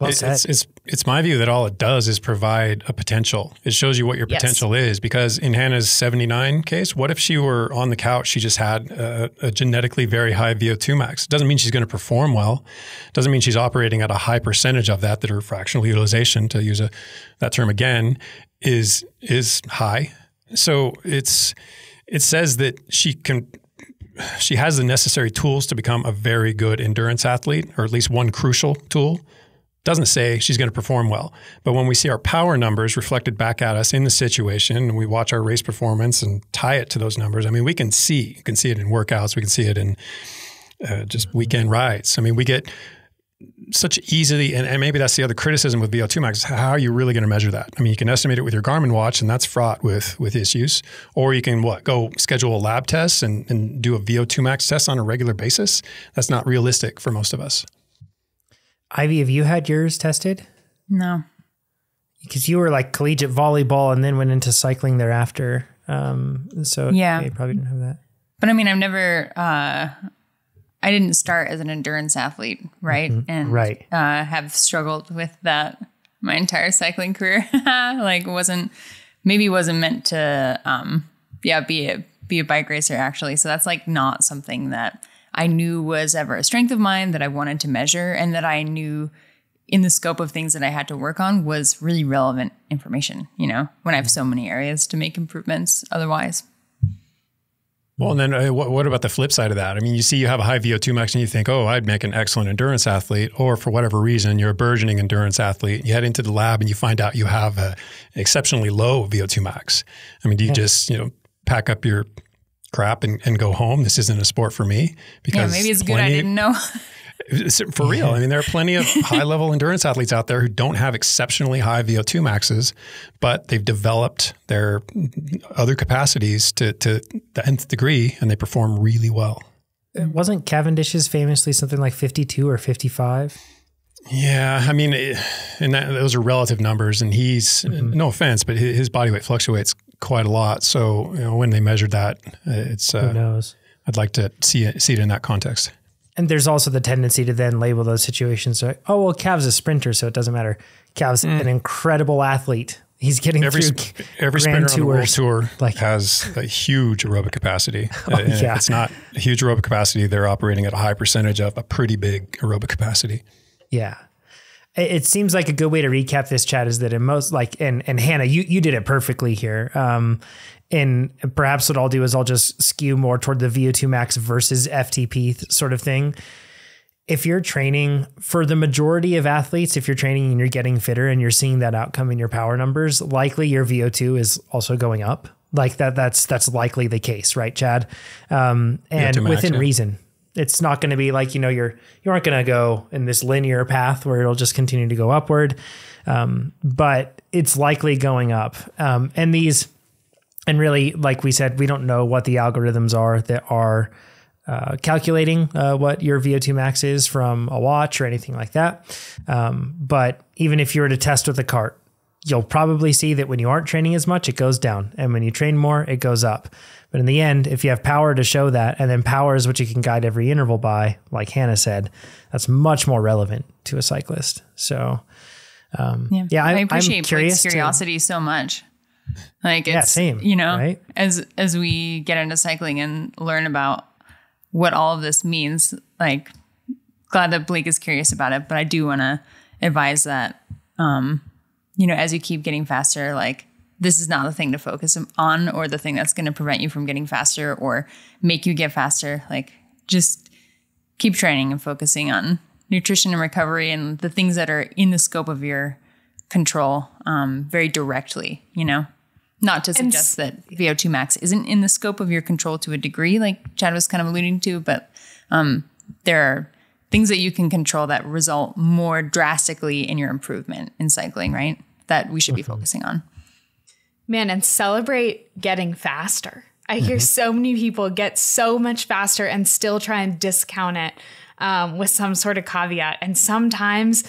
Well it's, it's, it's my view that all it does is provide a potential. It shows you what your potential yes. is. Because in Hannah's 79 case, what if she were on the couch? She just had a, a genetically very high VO2 max. It doesn't mean she's going to perform well. It Doesn't mean she's operating at a high percentage of that. That her fractional utilization, to use a, that term again, is is high. So it's it says that she can she has the necessary tools to become a very good endurance athlete, or at least one crucial tool doesn't say she's going to perform well. But when we see our power numbers reflected back at us in the situation and we watch our race performance and tie it to those numbers, I mean, we can see, you can see it in workouts, we can see it in uh, just weekend rides. I mean, we get such easily, and, and, maybe that's the other criticism with VO2 max. How are you really going to measure that? I mean, you can estimate it with your Garmin watch, and that's fraught with with issues. Or you can what go schedule a lab test and, and do a VO2 max test on a regular basis. That's not realistic for most of us. Ivy, have you had yours tested? No. Because you were like collegiate volleyball and then went into cycling thereafter. Um, so yeah, you probably didn't have that. But I mean, I've never, uh, I didn't start as an endurance athlete, right? Mm-hmm. And right. Uh, have struggled with that my entire cycling career. like wasn't, maybe wasn't meant to, um, yeah, be a, be a bike racer actually. So that's like not something that I knew was ever a strength of mine that I wanted to measure and that I knew in the scope of things that I had to work on was really relevant information, you know, when I have so many areas to make improvements otherwise. Well, and then uh, what, what, about the flip side of that? I mean, you see you have a high VO2 max and you think, oh, I'd make an excellent endurance athlete. Or for whatever reason, you're a burgeoning endurance athlete. You head into the lab and you find out you have an exceptionally low VO2 max. I mean, do you yeah. just, you know, pack up your For me because yeah, maybe it's plenty, good I didn't know. for real. I mean, there are plenty of high level endurance athletes out there who don't have exceptionally high VO2 maxes, but they've developed their other capacities to, to the nth degree and they perform really well. It Wasn't Cavendish's famously something like 52 or 55? Yeah, I mean, and that, those are relative numbers, and he's mm-hmm. no offense, but his body weight fluctuates quite a lot. So you know, when they measured that, it's uh, who knows. I'd like to see it see it in that context. And there's also the tendency to then label those situations like, oh well, Cav's a sprinter, so it doesn't matter. Cav's mm. an incredible athlete. He's getting every through every sprinter on the world tour like, has a huge aerobic capacity. Oh, yeah. it's not a huge aerobic capacity. They're operating at a high percentage of a pretty big aerobic capacity. Yeah. It seems like a good way to recap this chat is that in most like and and Hannah, you you did it perfectly here. Um, and perhaps what I'll do is I'll just skew more toward the VO2 max versus FTP sort of thing. If you're training for the majority of athletes, if you're training and you're getting fitter and you're seeing that outcome in your power numbers, likely your VO2 is also going up. Like that, that's that's likely the case, right, Chad? Um, and max, within yeah. reason it's not going to be like you know you're you aren't going to go in this linear path where it'll just continue to go upward um, but it's likely going up um, and these and really like we said we don't know what the algorithms are that are uh, calculating uh, what your VO2 max is from a watch or anything like that. Um, but even if you were to test with a cart, you'll probably see that when you aren't training as much, it goes down. And when you train more, it goes up. But in the end, if you have power to show that, and then power is what you can guide every interval by, like Hannah said, that's much more relevant to a cyclist. So, um, yeah, yeah I, I appreciate I'm curious curiosity to, so much. Like, it's, yeah, same, you know, right? as as we get into cycling and learn about what all of this means, like, glad that Blake is curious about it, but I do want to advise that, um, you know, as you keep getting faster, like this is not the thing to focus on or the thing that's going to prevent you from getting faster or make you get faster. Like just keep training and focusing on nutrition and recovery and the things that are in the scope of your control um, very directly, you know? Not to suggest that VO2 max isn't in the scope of your control to a degree, like Chad was kind of alluding to, but um, there are things that you can control that result more drastically in your improvement in cycling, right? That we should be mm-hmm. focusing on. Man, and celebrate getting faster. I hear mm-hmm. so many people get so much faster and still try and discount it um, with some sort of caveat. And sometimes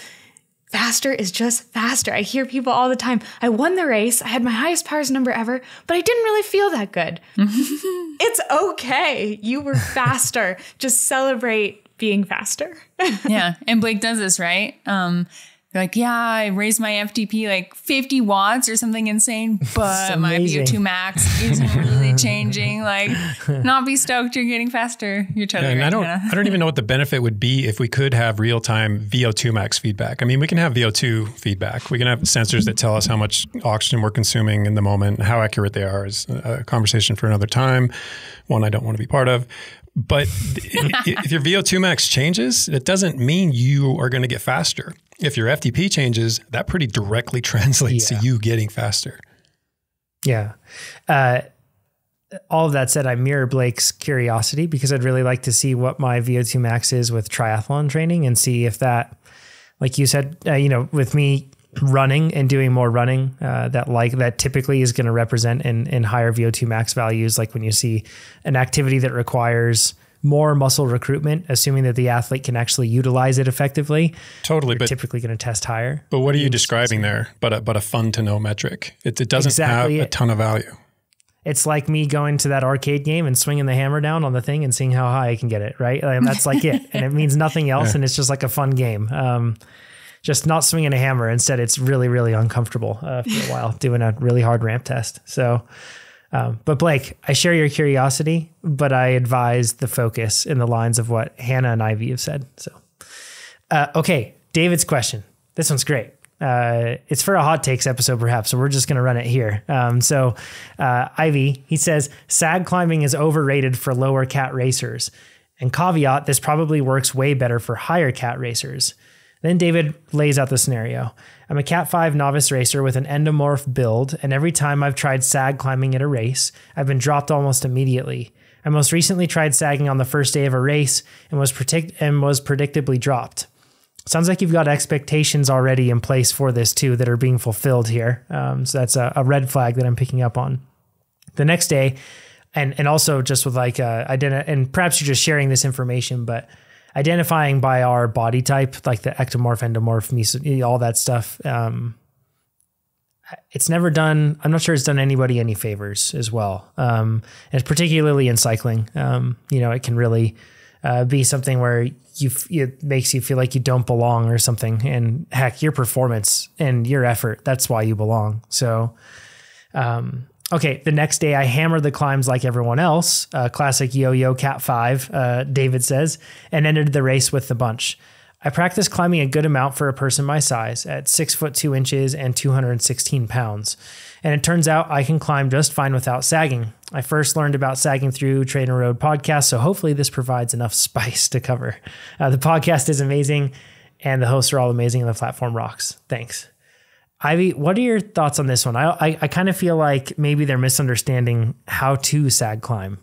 faster is just faster. I hear people all the time. I won the race. I had my highest powers number ever, but I didn't really feel that good. it's okay. You were faster. just celebrate being faster. yeah. And Blake does this, right? Um, they're like, yeah, I raised my FTP like 50 watts or something insane, but my VO2 max isn't really changing. Like, not be stoked you're getting faster. You're totally yeah, right, I don't, I don't even know what the benefit would be if we could have real time VO2 max feedback. I mean, we can have VO2 feedback. We can have sensors that tell us how much oxygen we're consuming in the moment, how accurate they are is a conversation for another time, one I don't want to be part of. But if your VO2 max changes, it doesn't mean you are going to get faster if your FTP changes, that pretty directly translates yeah. to you getting faster. Yeah. Uh, all of that said, I mirror Blake's curiosity because I'd really like to see what my VO2 max is with triathlon training and see if that, like you said, uh, you know, with me running and doing more running, uh, that like that typically is going to represent in in higher VO2 max values. Like when you see an activity that requires more muscle recruitment, assuming that the athlete can actually utilize it effectively. Totally, but typically going to test higher. But what are you describing there? But a, but a fun to know metric. It, it doesn't exactly have a ton of value. It's like me going to that arcade game and swinging the hammer down on the thing and seeing how high I can get it. Right, and that's like it, and it means nothing else, yeah. and it's just like a fun game. Um, just not swinging a hammer. Instead, it's really, really uncomfortable uh, for a while doing a really hard ramp test. So um, but Blake, I share your curiosity, but I advise the focus in the lines of what Hannah and Ivy have said. So, uh, okay, David's question. This one's great. Uh, it's for a hot takes episode, perhaps. So we're just going to run it here. Um, so, uh, Ivy, he says, sag climbing is overrated for lower cat racers. And caveat, this probably works way better for higher cat racers. Then David lays out the scenario. I'm a Cat 5 novice racer with an endomorph build, and every time I've tried sag climbing at a race, I've been dropped almost immediately. I most recently tried sagging on the first day of a race and was predict- and was predictably dropped. Sounds like you've got expectations already in place for this too that are being fulfilled here. Um, so that's a, a, red flag that I'm picking up on. The next day, and and also just with like uh, identi- and perhaps you're just sharing this information, but identifying by our body type, like the ectomorph, endomorph, meso- all that stuff. Um, it's never done. I'm not sure it's done anybody any favors as well. Um, and particularly in cycling, um, you know, it can really uh, be something where you it makes you feel like you don't belong or something. And heck, your performance and your effort, that's why you belong. So, um, okay, the next day I hammered the climbs like everyone else, uh, classic yo-yo cat five, uh, David says, and ended the race with the bunch. I practiced climbing a good amount for a person my size at six foot two inches and 216 pounds. And it turns out I can climb just fine without sagging. I first learned about sagging through TrainerRoad podcast, so hopefully this provides enough spice to cover. Uh, the podcast is amazing, and the hosts are all amazing, and the platform rocks. Thanks. Ivy, what are your thoughts on this one? I, I, I kind of feel like maybe they're misunderstanding how to sag climb.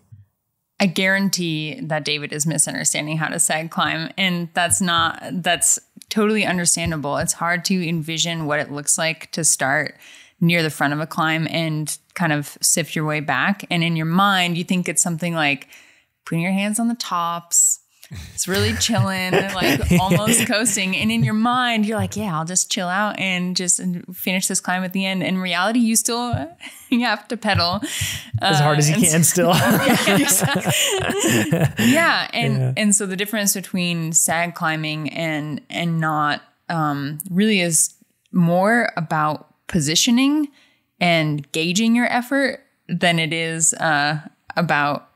I guarantee that David is misunderstanding how to sag climb. And that's not, that's totally understandable. It's hard to envision what it looks like to start near the front of a climb and kind of sift your way back. And in your mind, you think it's something like putting your hands on the tops, it's really chilling, like almost coasting. And in your mind, you're like, yeah, I'll just chill out and just finish this climb at the end. In reality, you still you have to pedal as uh, hard as you can. still, yeah, and yeah. and so the difference between sag climbing and and not um, really is more about positioning and gauging your effort than it is uh, about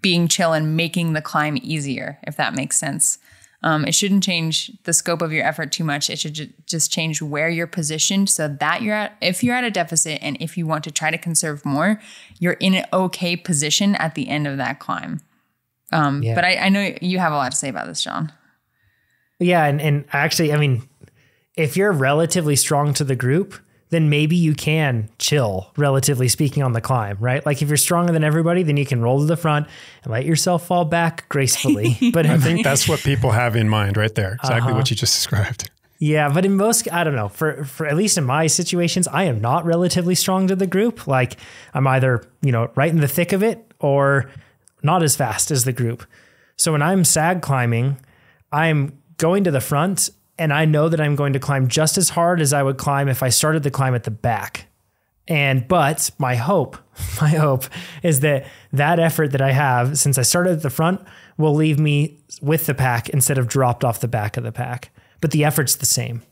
being chill and making the climb easier, if that makes sense. Um, it shouldn't change the scope of your effort too much. It should ju- just change where you're positioned so that you're at, if you're at a deficit and if you want to try to conserve more, you're in an okay position at the end of that climb. Um, yeah. But I, I know you have a lot to say about this, John. Yeah. And, and actually, I mean, if you're relatively strong to the group, then maybe you can chill, relatively speaking, on the climb, right? Like if you're stronger than everybody, then you can roll to the front and let yourself fall back gracefully. But I think that's what people have in mind right there. Exactly uh-huh. what you just described. Yeah, but in most, I don't know, for, for at least in my situations, I am not relatively strong to the group. Like I'm either, you know, right in the thick of it or not as fast as the group. So when I'm sag climbing, I'm going to the front and I know that I'm going to climb just as hard as I would climb if I started the climb at the back. And but my hope, my hope is that that effort that I have since I started at the front will leave me with the pack instead of dropped off the back of the pack. But the effort's the same.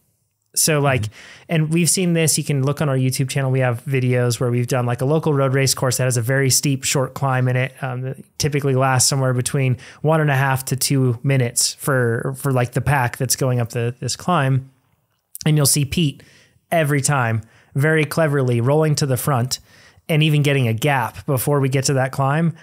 So like, mm-hmm. and we've seen this. You can look on our YouTube channel. We have videos where we've done like a local road race course that has a very steep, short climb in it. Um, that typically lasts somewhere between one and a half to two minutes for for like the pack that's going up the this climb. And you'll see Pete every time, very cleverly rolling to the front, and even getting a gap before we get to that climb,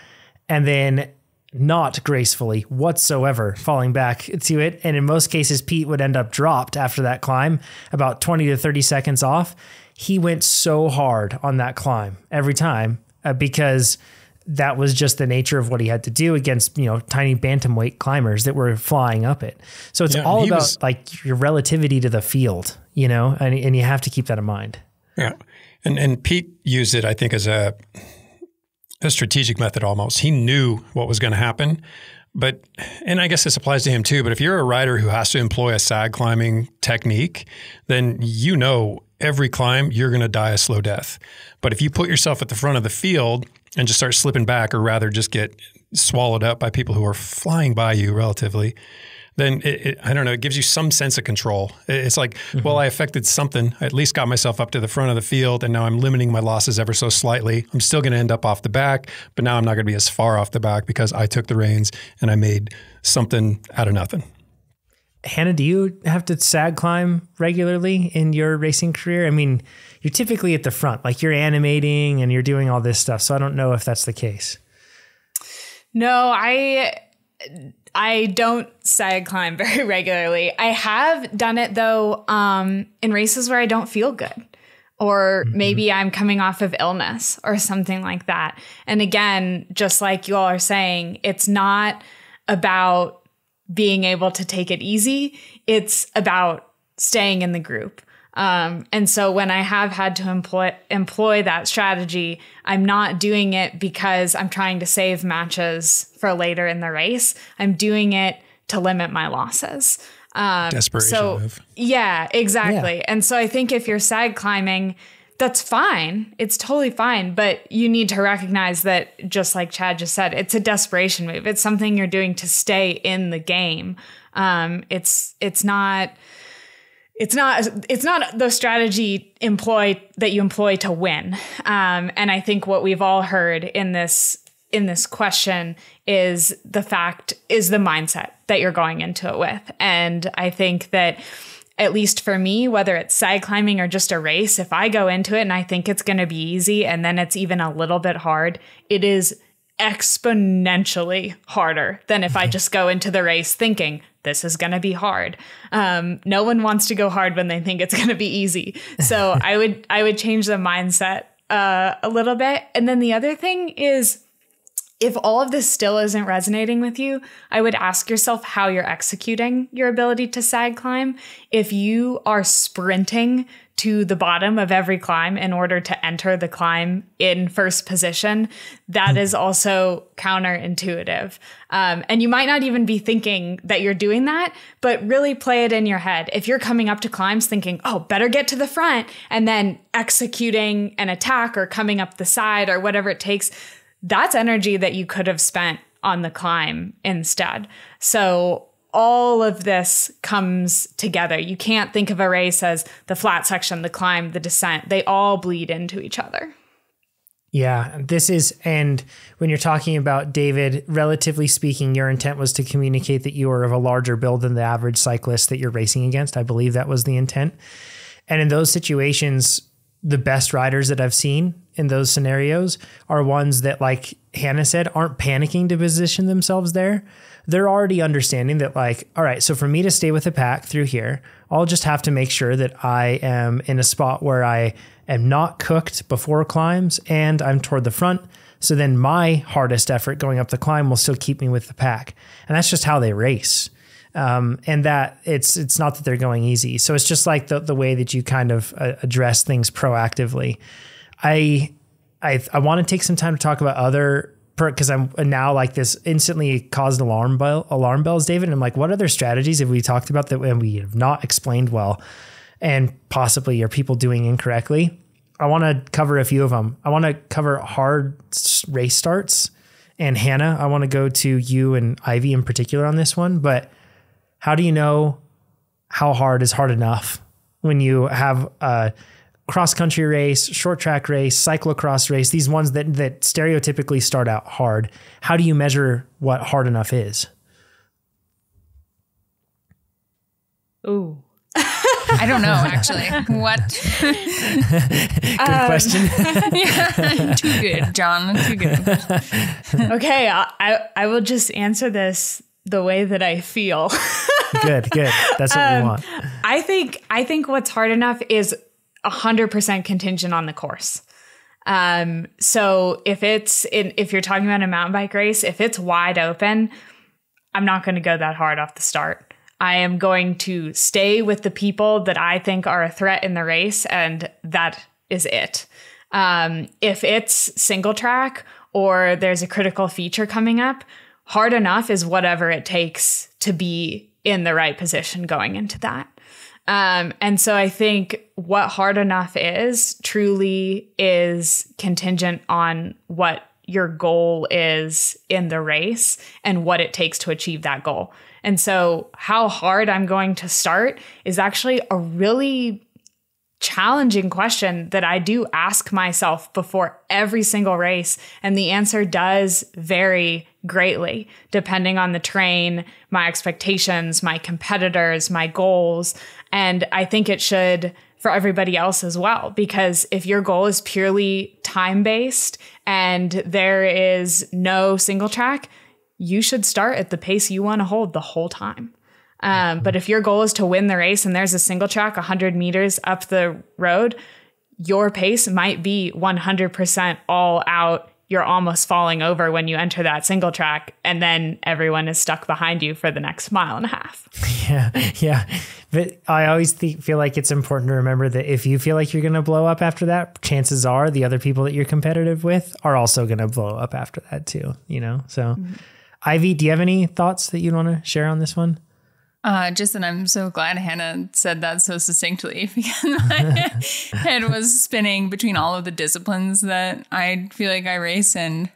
and then not gracefully whatsoever falling back to it. And in most cases, Pete would end up dropped after that climb, about 20 to 30 seconds off. He went so hard on that climb every time uh, because that was just the nature of what he had to do against, you know, tiny bantamweight climbers that were flying up it. So it's yeah, all about was, like your relativity to the field, you know, and, and you have to keep that in mind. Yeah. And, and Pete used it, I think, as a, a strategic method almost. He knew what was going to happen. But, and I guess this applies to him too, but if you're a rider who has to employ a sag climbing technique, then you know every climb you're going to die a slow death. But if you put yourself at the front of the field and just start slipping back, or rather just get swallowed up by people who are flying by you relatively, then it, it, I don't know, it gives you some sense of control. It's like, mm-hmm. well, I affected something. I at least got myself up to the front of the field, and now I'm limiting my losses ever so slightly. I'm still going to end up off the back, but now I'm not going to be as far off the back because I took the reins and I made something out of nothing. Hannah, do you have to sag climb regularly in your racing career? I mean, you're typically at the front, like you're animating and you're doing all this stuff. So I don't know if that's the case. No, I I don't sag climb very regularly. I have done it though um, in races where I don't feel good or maybe I'm coming off of illness or something like that. And again, just like you all are saying, it's not about being able to take it easy, it's about staying in the group. Um, and so when I have had to employ employ that strategy, I'm not doing it because I'm trying to save matches for later in the race. I'm doing it to limit my losses. Um, Desperation so, move. Yeah, exactly. Yeah. And so I think if you're sag climbing, that's fine. It's totally fine. But you need to recognize that, just like Chad just said, it's a desperation move. It's something you're doing to stay in the game. Um, it's it's not it's not it's not the strategy employ that you employ to win. Um, and I think what we've all heard in this in this question is the fact is the mindset that you're going into it with. And I think that at least for me, whether it's sag climbing or just a race, if I go into it and I think it's going to be easy and then it's even a little bit hard, it is exponentially harder than if I just go into the race thinking this is going to be hard. Um, no one wants to go hard when they think it's going to be easy. So I would I would change the mindset uh, a little bit. And then the other thing is if all of this still isn't resonating with you, I would ask yourself how you're executing your ability to sag climb. If you are sprinting to the bottom of every climb in order to enter the climb in first position, that is also counterintuitive. Um, and you might not even be thinking that you're doing that, but really play it in your head. If you're coming up to climbs thinking, oh, better get to the front, and then executing an attack or coming up the side or whatever it takes, that's energy that you could have spent on the climb instead. So all of this comes together. You can't think of a race as the flat section, the climb, the descent. They all bleed into each other. Yeah, this is, and when you're talking about David, relatively speaking, your intent was to communicate that you are of a larger build than the average cyclist that you're racing against. I believe that was the intent. And in those situations, the best riders that I've seen in those scenarios are ones that, like Hannah said, aren't panicking to position themselves there. They're already understanding that, like, all right, so for me to stay with the pack through here, I'll just have to make sure that I am in a spot where I am not cooked before climbs and I'm toward the front. So then my hardest effort going up the climb will still keep me with the pack. And that's just how they race. Um, and that it's it's not that they're going easy. So it's just like the the way that you kind of uh, address things proactively. I I I want to take some time to talk about other because I'm uh, now like this instantly caused alarm bell alarm bells, David. And I'm like, what other strategies have we talked about that we have not explained well, and possibly are people doing incorrectly? I want to cover a few of them. I want to cover hard race starts, and Hannah, I want to go to you and Ivy in particular on this one. But how do you know how hard is hard enough when you have a cross country race, short track race, cyclocross race, these ones that that stereotypically start out hard. How do you measure what hard enough is? Ooh. I don't know actually. What? Good um, question. yeah, too good, John. Too good. Okay, I, I I will just answer this the way that I feel. good, good. That's what we um, want. I think I think what's hard enough is hundred percent contingent on the course. Um, so if it's in, if you're talking about a mountain bike race, if it's wide open, I'm not going to go that hard off the start. I am going to stay with the people that I think are a threat in the race, and that is it. Um, if it's single track or there's a critical feature coming up, hard enough is whatever it takes to be in the right position going into that. Um, and so I think what hard enough is truly is contingent on what your goal is in the race and what it takes to achieve that goal. And so, how hard I'm going to start is actually a really challenging question that I do ask myself before every single race. And the answer does vary greatly depending on the train, my expectations, my competitors, my goals. And I think it should for everybody else as well. Because if your goal is purely time based and there is no single track, you should start at the pace you want to hold the whole time. Um, but if your goal is to win the race and there's a single track 100 meters up the road, your pace might be 100% all out. You're almost falling over when you enter that single track, and then everyone is stuck behind you for the next mile and a half. Yeah, yeah. But I always think, feel like it's important to remember that if you feel like you're going to blow up after that, chances are the other people that you're competitive with are also going to blow up after that too. You know, so. Mm-hmm. Ivy, do you have any thoughts that you'd want to share on this one? Uh, I'm so glad Hannah said that so succinctly because my head was spinning between all of the disciplines that I feel like I race and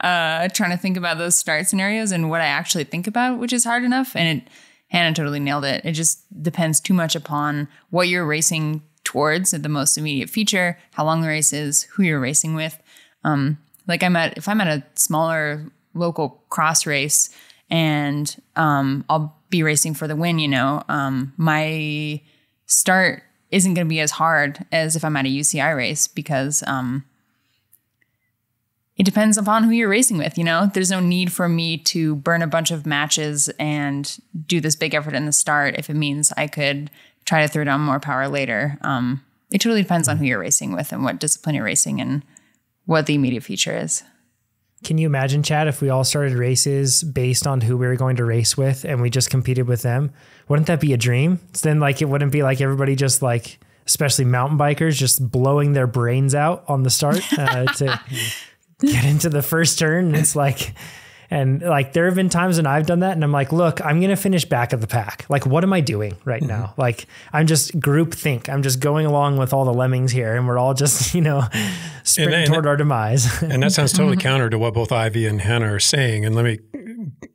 uh, trying to think about those start scenarios and what I actually think about, which is hard enough. And it, Hannah totally nailed it. It just depends too much upon what you're racing towards at the most immediate feature, how long the race is, who you're racing with. Um, like I'm at, if I'm at a smaller local cross race and um, I'll be racing for the win, you know, um, my start isn't going to be as hard as if I'm at a UCI race because um, it depends upon who you're racing with. You know, there's no need for me to burn a bunch of matches and do this big effort in the start if it means I could try to throw down more power later. Um, it totally depends on who you're racing with and what discipline you're racing and what the immediate feature is. Can you imagine, Chad, if we all started races based on who we were going to race with and we just competed with them? Wouldn't that be a dream? So then, like, it wouldn't be like everybody just like, especially mountain bikers, just blowing their brains out on the start uh, to get into the first turn. It's like, and like there have been times when I've done that and I'm like, look, I'm going to finish back of the pack. Like, what am I doing right mm-hmm. now? Like, I'm just group think. I'm just going along with all the lemmings here and we're all just, you know, sprinting toward our demise. and that sounds totally counter to what both Ivy and Hannah are saying. And let me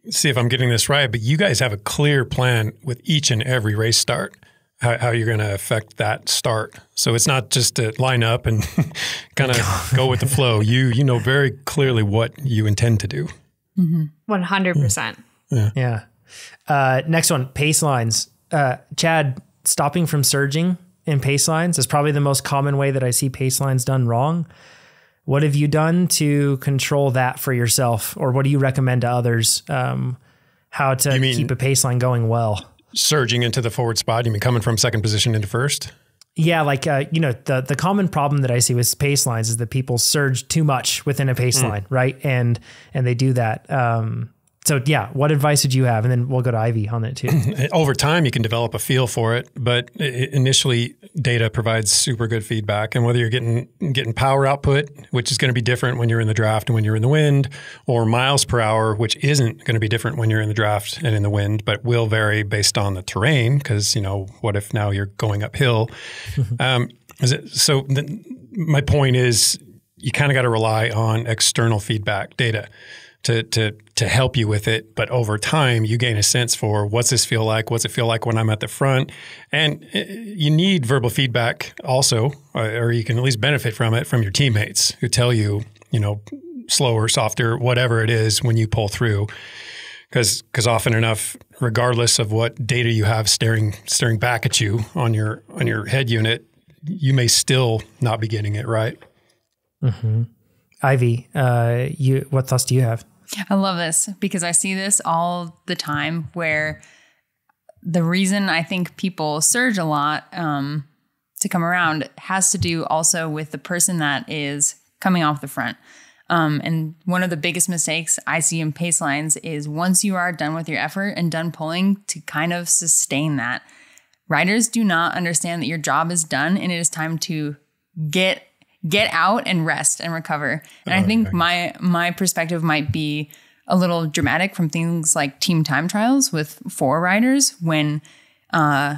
see if I'm getting this right. But you guys have a clear plan with each and every race start. How, how you're going to affect that start. So it's not just to line up and kind of go with the flow. You you know very clearly what you intend to do. Mm-hmm. One hundred percent. Yeah. Uh, next one, pace lines. Uh, Chad, stopping from surging in pace lines is probably the most common way that I see pace lines done wrong. What have you done to control that for yourself, or what do you recommend to others? Um, how to keep a pace line going well? Surging into the forward spot. You mean coming from second position into first? Yeah, like uh, you know, the the common problem that I see with pace lines is that people surge too much within a pace mm. line, right? And and they do that. Um, so yeah, what advice would you have? And then we'll go to Ivy on it too. Over time, you can develop a feel for it, but initially, data provides super good feedback. And whether you're getting getting power output, which is going to be different when you're in the draft and when you're in the wind, or miles per hour, which isn't going to be different when you're in the draft and in the wind, but will vary based on the terrain. Because you know, what if now you're going uphill? um, it, so the, my point is, you kind of got to rely on external feedback data to to to help you with it. But over time, you gain a sense for what's this feel like? What's it feel like when I'm at the front? And uh, you need verbal feedback also, uh, or you can at least benefit from it from your teammates who tell you, you know, slower, softer, whatever it is when you pull through. Because because often enough, regardless of what data you have staring staring back at you on your on your head unit, you may still not be getting it right. Mm-hmm. Ivy, uh, you what thoughts do you have? I love this because I see this all the time where the reason I think people surge a lot um, to come around has to do also with the person that is coming off the front. Um, and one of the biggest mistakes I see in pace lines is once you are done with your effort and done pulling to kind of sustain that. Riders do not understand that your job is done and it is time to get get out and rest and recover. And oh, I think okay. my my perspective might be a little dramatic from things like team time trials with four riders when uh,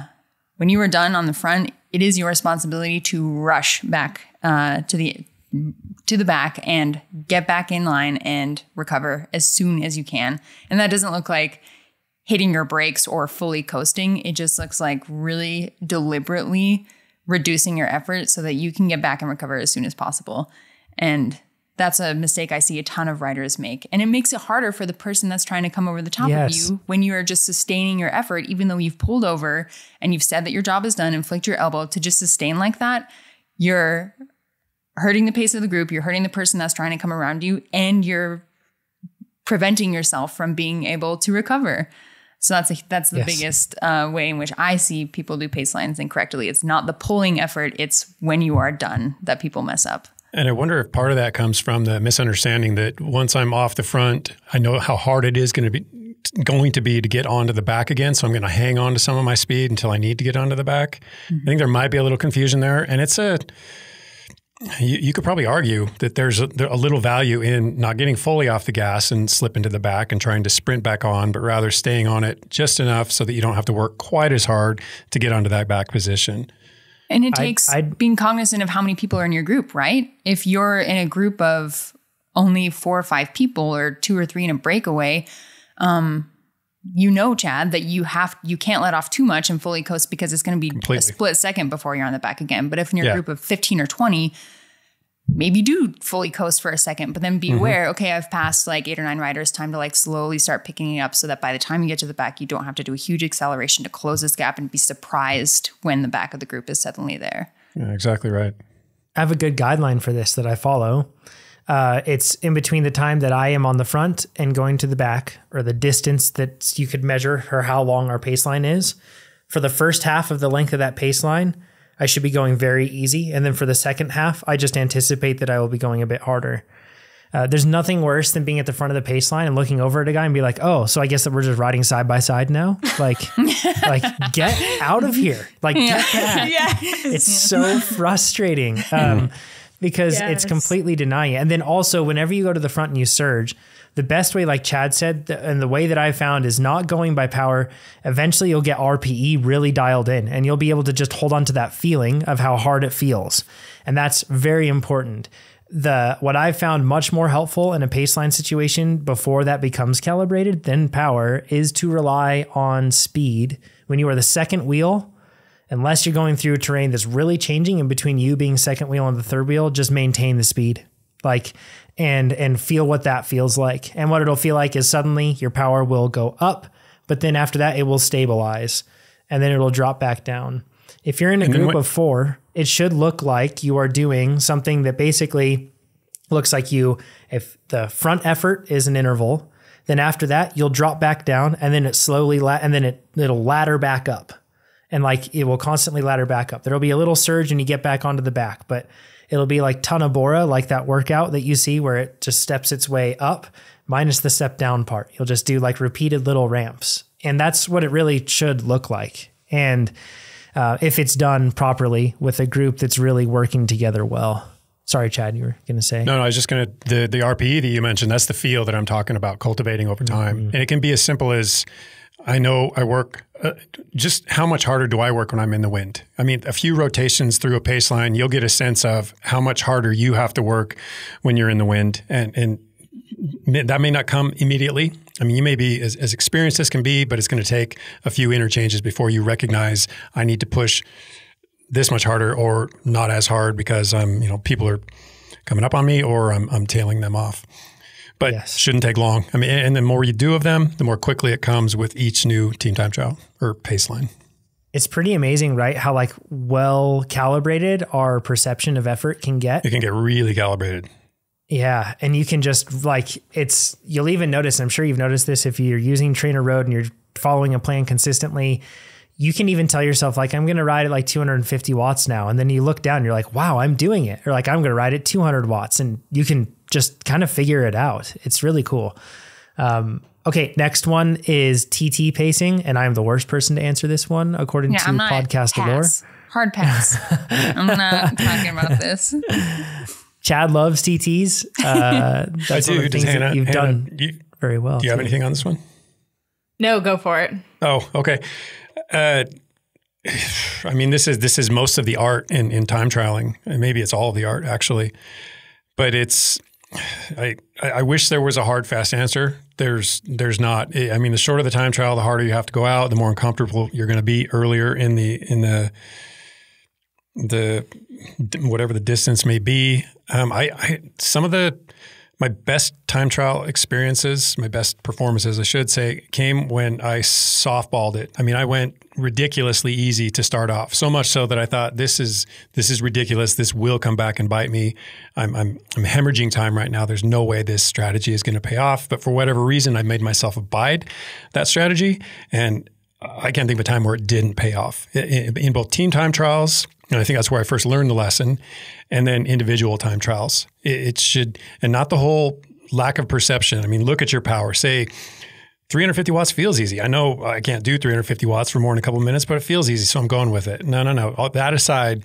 when you are done on the front, it is your responsibility to rush back uh, to the to the back and get back in line and recover as soon as you can. And that doesn't look like hitting your brakes or fully coasting. It just looks like really deliberately reducing your effort so that you can get back and recover as soon as possible. And that's a mistake I see a ton of riders make. And it makes it harder for the person that's trying to come over the top yes. of you when you are just sustaining your effort, even though you've pulled over and you've said that your job is done and flicked your elbow to just sustain like that. You're hurting the pace of the group, you're hurting the person that's trying to come around you, and you're preventing yourself from being able to recover. So that's a, that's the Yes. biggest uh, way in which I see people do pace lines incorrectly. It's not the pulling effort; it's when you are done that people mess up. And I wonder if part of that comes from the misunderstanding that once I'm off the front, I know how hard it is going to be going to be to get onto the back again. So I'm going to hang on to some of my speed until I need to get onto the back. I think there might be a little confusion there, and it's a. You, you could probably argue that there's a, there- a little value in not getting fully off the gas and slip into the back and trying to sprint back on, but rather staying on it just enough so that you don't have to work quite as hard to get onto that back position. And it takes I'd- being cognizant of how many people are in your group, right? If you're in a group of only four or five people or two or three in a breakaway, um, you know, Chad, that you have you can't let off too much and fully coast because it's going to be Completely. a split second before you're on the back again. But if in your Yeah. group of 15 or 20, maybe do fully coast for a second, but then be Mm-hmm. aware, okay, I've passed like eight or nine riders, time to like slowly start picking it up so that by the time you get to the back, you don't have to do a huge acceleration to close this gap and be surprised when the back of the group is suddenly there. Yeah, exactly right. I have a good guideline for this that I follow. Uh, it's in between the time that I am on the front and going to the back, or the distance that you could measure or how long our pace line is. For the first half of the length of that pace line, I should be going very easy. And then for the second half, I just anticipate that I will be going a bit harder. Uh, there's nothing worse than being at the front of the pace line and looking over at a guy and be like, "Oh, so I guess that we're just riding side by side now." Like, like get out of here! Like, get back it's so frustrating um, because it's completely denying it. And then also, whenever you go to the front and you surge, the best way, like Chad said, and the way that I found is not going by power. Eventually, you'll get RPE really dialed in, and you'll be able to just hold on to that feeling of how hard it feels, and that's very important. The what I've found much more helpful in a paceline situation before that becomes calibrated than power is to rely on speed. When you are the second wheel, unless you're going through a terrain that's really changing in between you being second wheel and the third wheel, just maintain the speed. Like and and feel what that feels like. And what it'll feel like is suddenly your power will go up, but then after that it will stabilize and then it'll drop back down. If you're in a then group of 4, it should look like you are doing something that basically looks like you if the front effort is an interval, then after that you'll drop back down and then it slowly la- and then it it'll ladder back up and like it will constantly ladder back up. There'll be a little surge and you get back onto the back, but it'll be like Tunnabora, like that workout that you see where it just steps its way up minus the step down part. You'll just do like repeated little ramps. And that's what it really should look like. And uh, if it's done properly with a group that's really working together well. Sorry, Chad, you were going to say. No, no, I was just going to the the RPE that you mentioned. That's the feel that I'm talking about cultivating over time, and it can be as simple as I know I work. Uh, just how much harder do I work when I'm in the wind? I mean, a few rotations through a pace line, you'll get a sense of how much harder you have to work when you're in the wind, and and that may not come immediately. I mean, you may be as, as experienced as can be, but it's going to take a few interchanges before you recognize I need to push this much harder or not as hard because I'm, you know, people are coming up on me or I'm, I'm tailing them off. But Yes. shouldn't take long. I mean, and the more you do of them, the more quickly it comes with each new team time trial or pace line. It's pretty amazing, right? How like well calibrated our perception of effort can get. It can get really calibrated. Yeah, and you can just like it's you'll even notice, I'm sure you've noticed this if you're using TrainerRoad and you're following a plan consistently, you can even tell yourself like I'm going to ride at like 250 watts now and then you look down and you're like, "Wow, I'm doing it." Or like I'm going to ride at 200 watts and you can just kind of figure it out. It's really cool. Um, okay, next one is TT pacing and I'm the worst person to answer this one according Yeah, to I'm not podcast lore. pass. Hard pass. I'm not talking about this. Chad loves TTs. Uh, that's one of the things Hannah- that you've Hannah, done you- very well. do you have too. anything on this one? No, go for it. Oh, okay. Uh, I mean, this is this is most of the art in, in time trialing, and maybe it's all the art actually. But it's, I I I wish there was a hard fast answer. There's there's not. I mean, the shorter the time trial, the harder you have to go out, the more uncomfortable you're going to be earlier in the in the the whatever the distance may be. Um, I, I some of the my best time trial experiences, my best performances, I should say, came when I softballed it. I mean, I went ridiculously easy to start off, so much so that I thought this is this is ridiculous. This will come back and bite me. I'm I'm, I'm hemorrhaging time right now. There's no way this strategy is going to pay off. But for whatever reason, I made myself abide that strategy, and I can't think of a time where it didn't pay off in, in both team time trials and I think that's where I first learned the lesson. And then individual time trials. It, it, should, and not the whole lack of perception. I mean, look at your power. Say 350 watts feels easy. I know I can't do 350 watts for more than a couple minutes, but it feels easy. So I'm going with it. No, no, no. All that aside,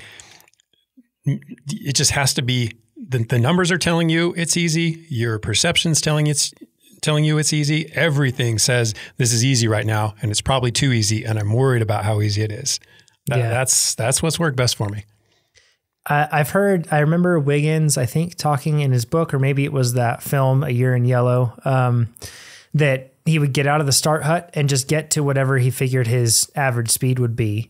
it just has to be the, the numbers are telling you it's easy. Your perception's telling it's telling you it's easy. Everything says this is easy right now, and it's probably too easy. And I'm worried about how easy it is. That, yeah. That's that's what's worked best for me. I, I've heard. I remember Wiggins. I think talking in his book, or maybe it was that film, A Year in Yellow, um, that he would get out of the start hut and just get to whatever he figured his average speed would be,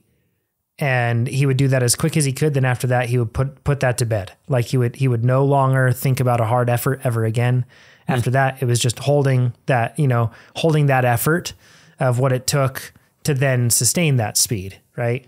and he would do that as quick as he could. Then after that, he would put put that to bed. Like he would he would no longer think about a hard effort ever again. Hmm. After that, it was just holding that you know holding that effort of what it took to then sustain that speed, right?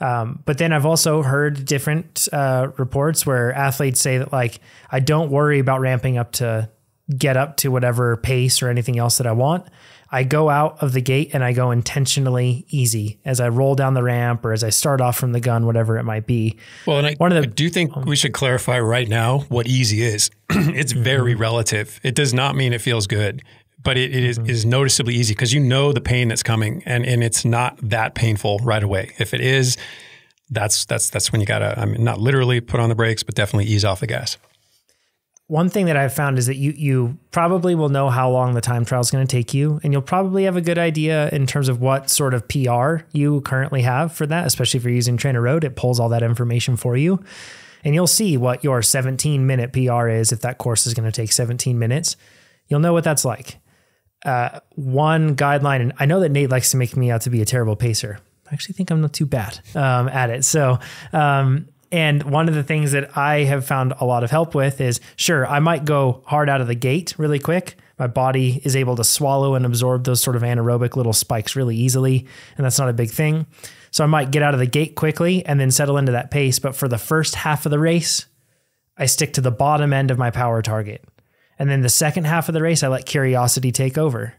Um, but then I've also heard different uh, reports where athletes say that, like, I don't worry about ramping up to get up to whatever pace or anything else that I want. I go out of the gate and I go intentionally easy as I roll down the ramp or as I start off from the gun, whatever it might be. Well, and I, One of the, I do think we should clarify right now what easy is. it's very mm-hmm. relative. It does not mean it feels good but it, it is, mm-hmm. is noticeably easy because you know the pain that's coming and, and it's not that painful right away. If it is, that's that's that's when you gotta I mean not literally put on the brakes, but definitely ease off the gas. One thing that I've found is that you you probably will know how long the time trial is going to take you, and you'll probably have a good idea in terms of what sort of PR you currently have for that, especially if you're using TrainerRoad. It pulls all that information for you. And you'll see what your 17 minute PR is if that course is going to take 17 minutes. You'll know what that's like uh, one guideline, and I know that Nate likes to make me out to be a terrible pacer. I actually think I'm not too bad um, at it. So, um, and one of the things that I have found a lot of help with is sure, I might go hard out of the gate really quick. My body is able to swallow and absorb those sort of anaerobic little spikes really easily. And that's not a big thing. So I might get out of the gate quickly and then settle into that pace. But for the first half of the race, I stick to the bottom end of my power target. And then the second half of the race, I let curiosity take over.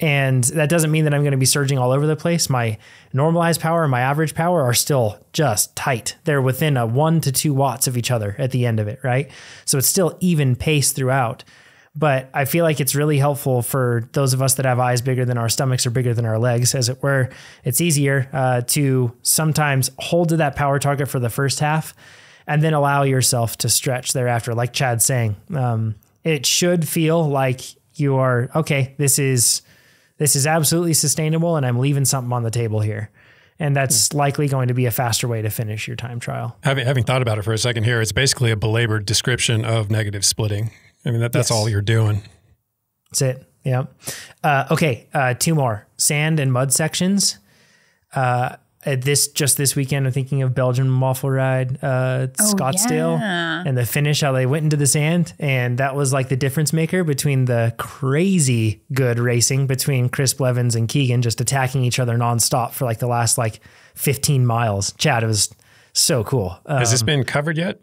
And that doesn't mean that I'm going to be surging all over the place. My normalized power and my average power are still just tight. They're within a one to two watts of each other at the end of it, right? So it's still even pace throughout. But I feel like it's really helpful for those of us that have eyes bigger than our stomachs or bigger than our legs, as it were. It's easier uh, to sometimes hold to that power target for the first half and then allow yourself to stretch thereafter, like Chad's saying. Um, it should feel like you are okay. This is this is absolutely sustainable, and I'm leaving something on the table here. And that's likely going to be a faster way to finish your time trial. Having, having thought about it for a second here, it's basically a belabored description of negative splitting. I mean, that, that's yes. all you're doing. That's it. Yeah. Uh, okay. Uh, two more sand and mud sections. Uh, uh, this just this weekend, I'm thinking of Belgian waffle ride, uh, oh, Scottsdale, yeah. and the finish how they went into the sand, and that was like the difference maker between the crazy good racing between Chris Blevins and Keegan, just attacking each other nonstop for like the last like 15 miles. Chad, it was so cool. Um, Has this um, been covered yet?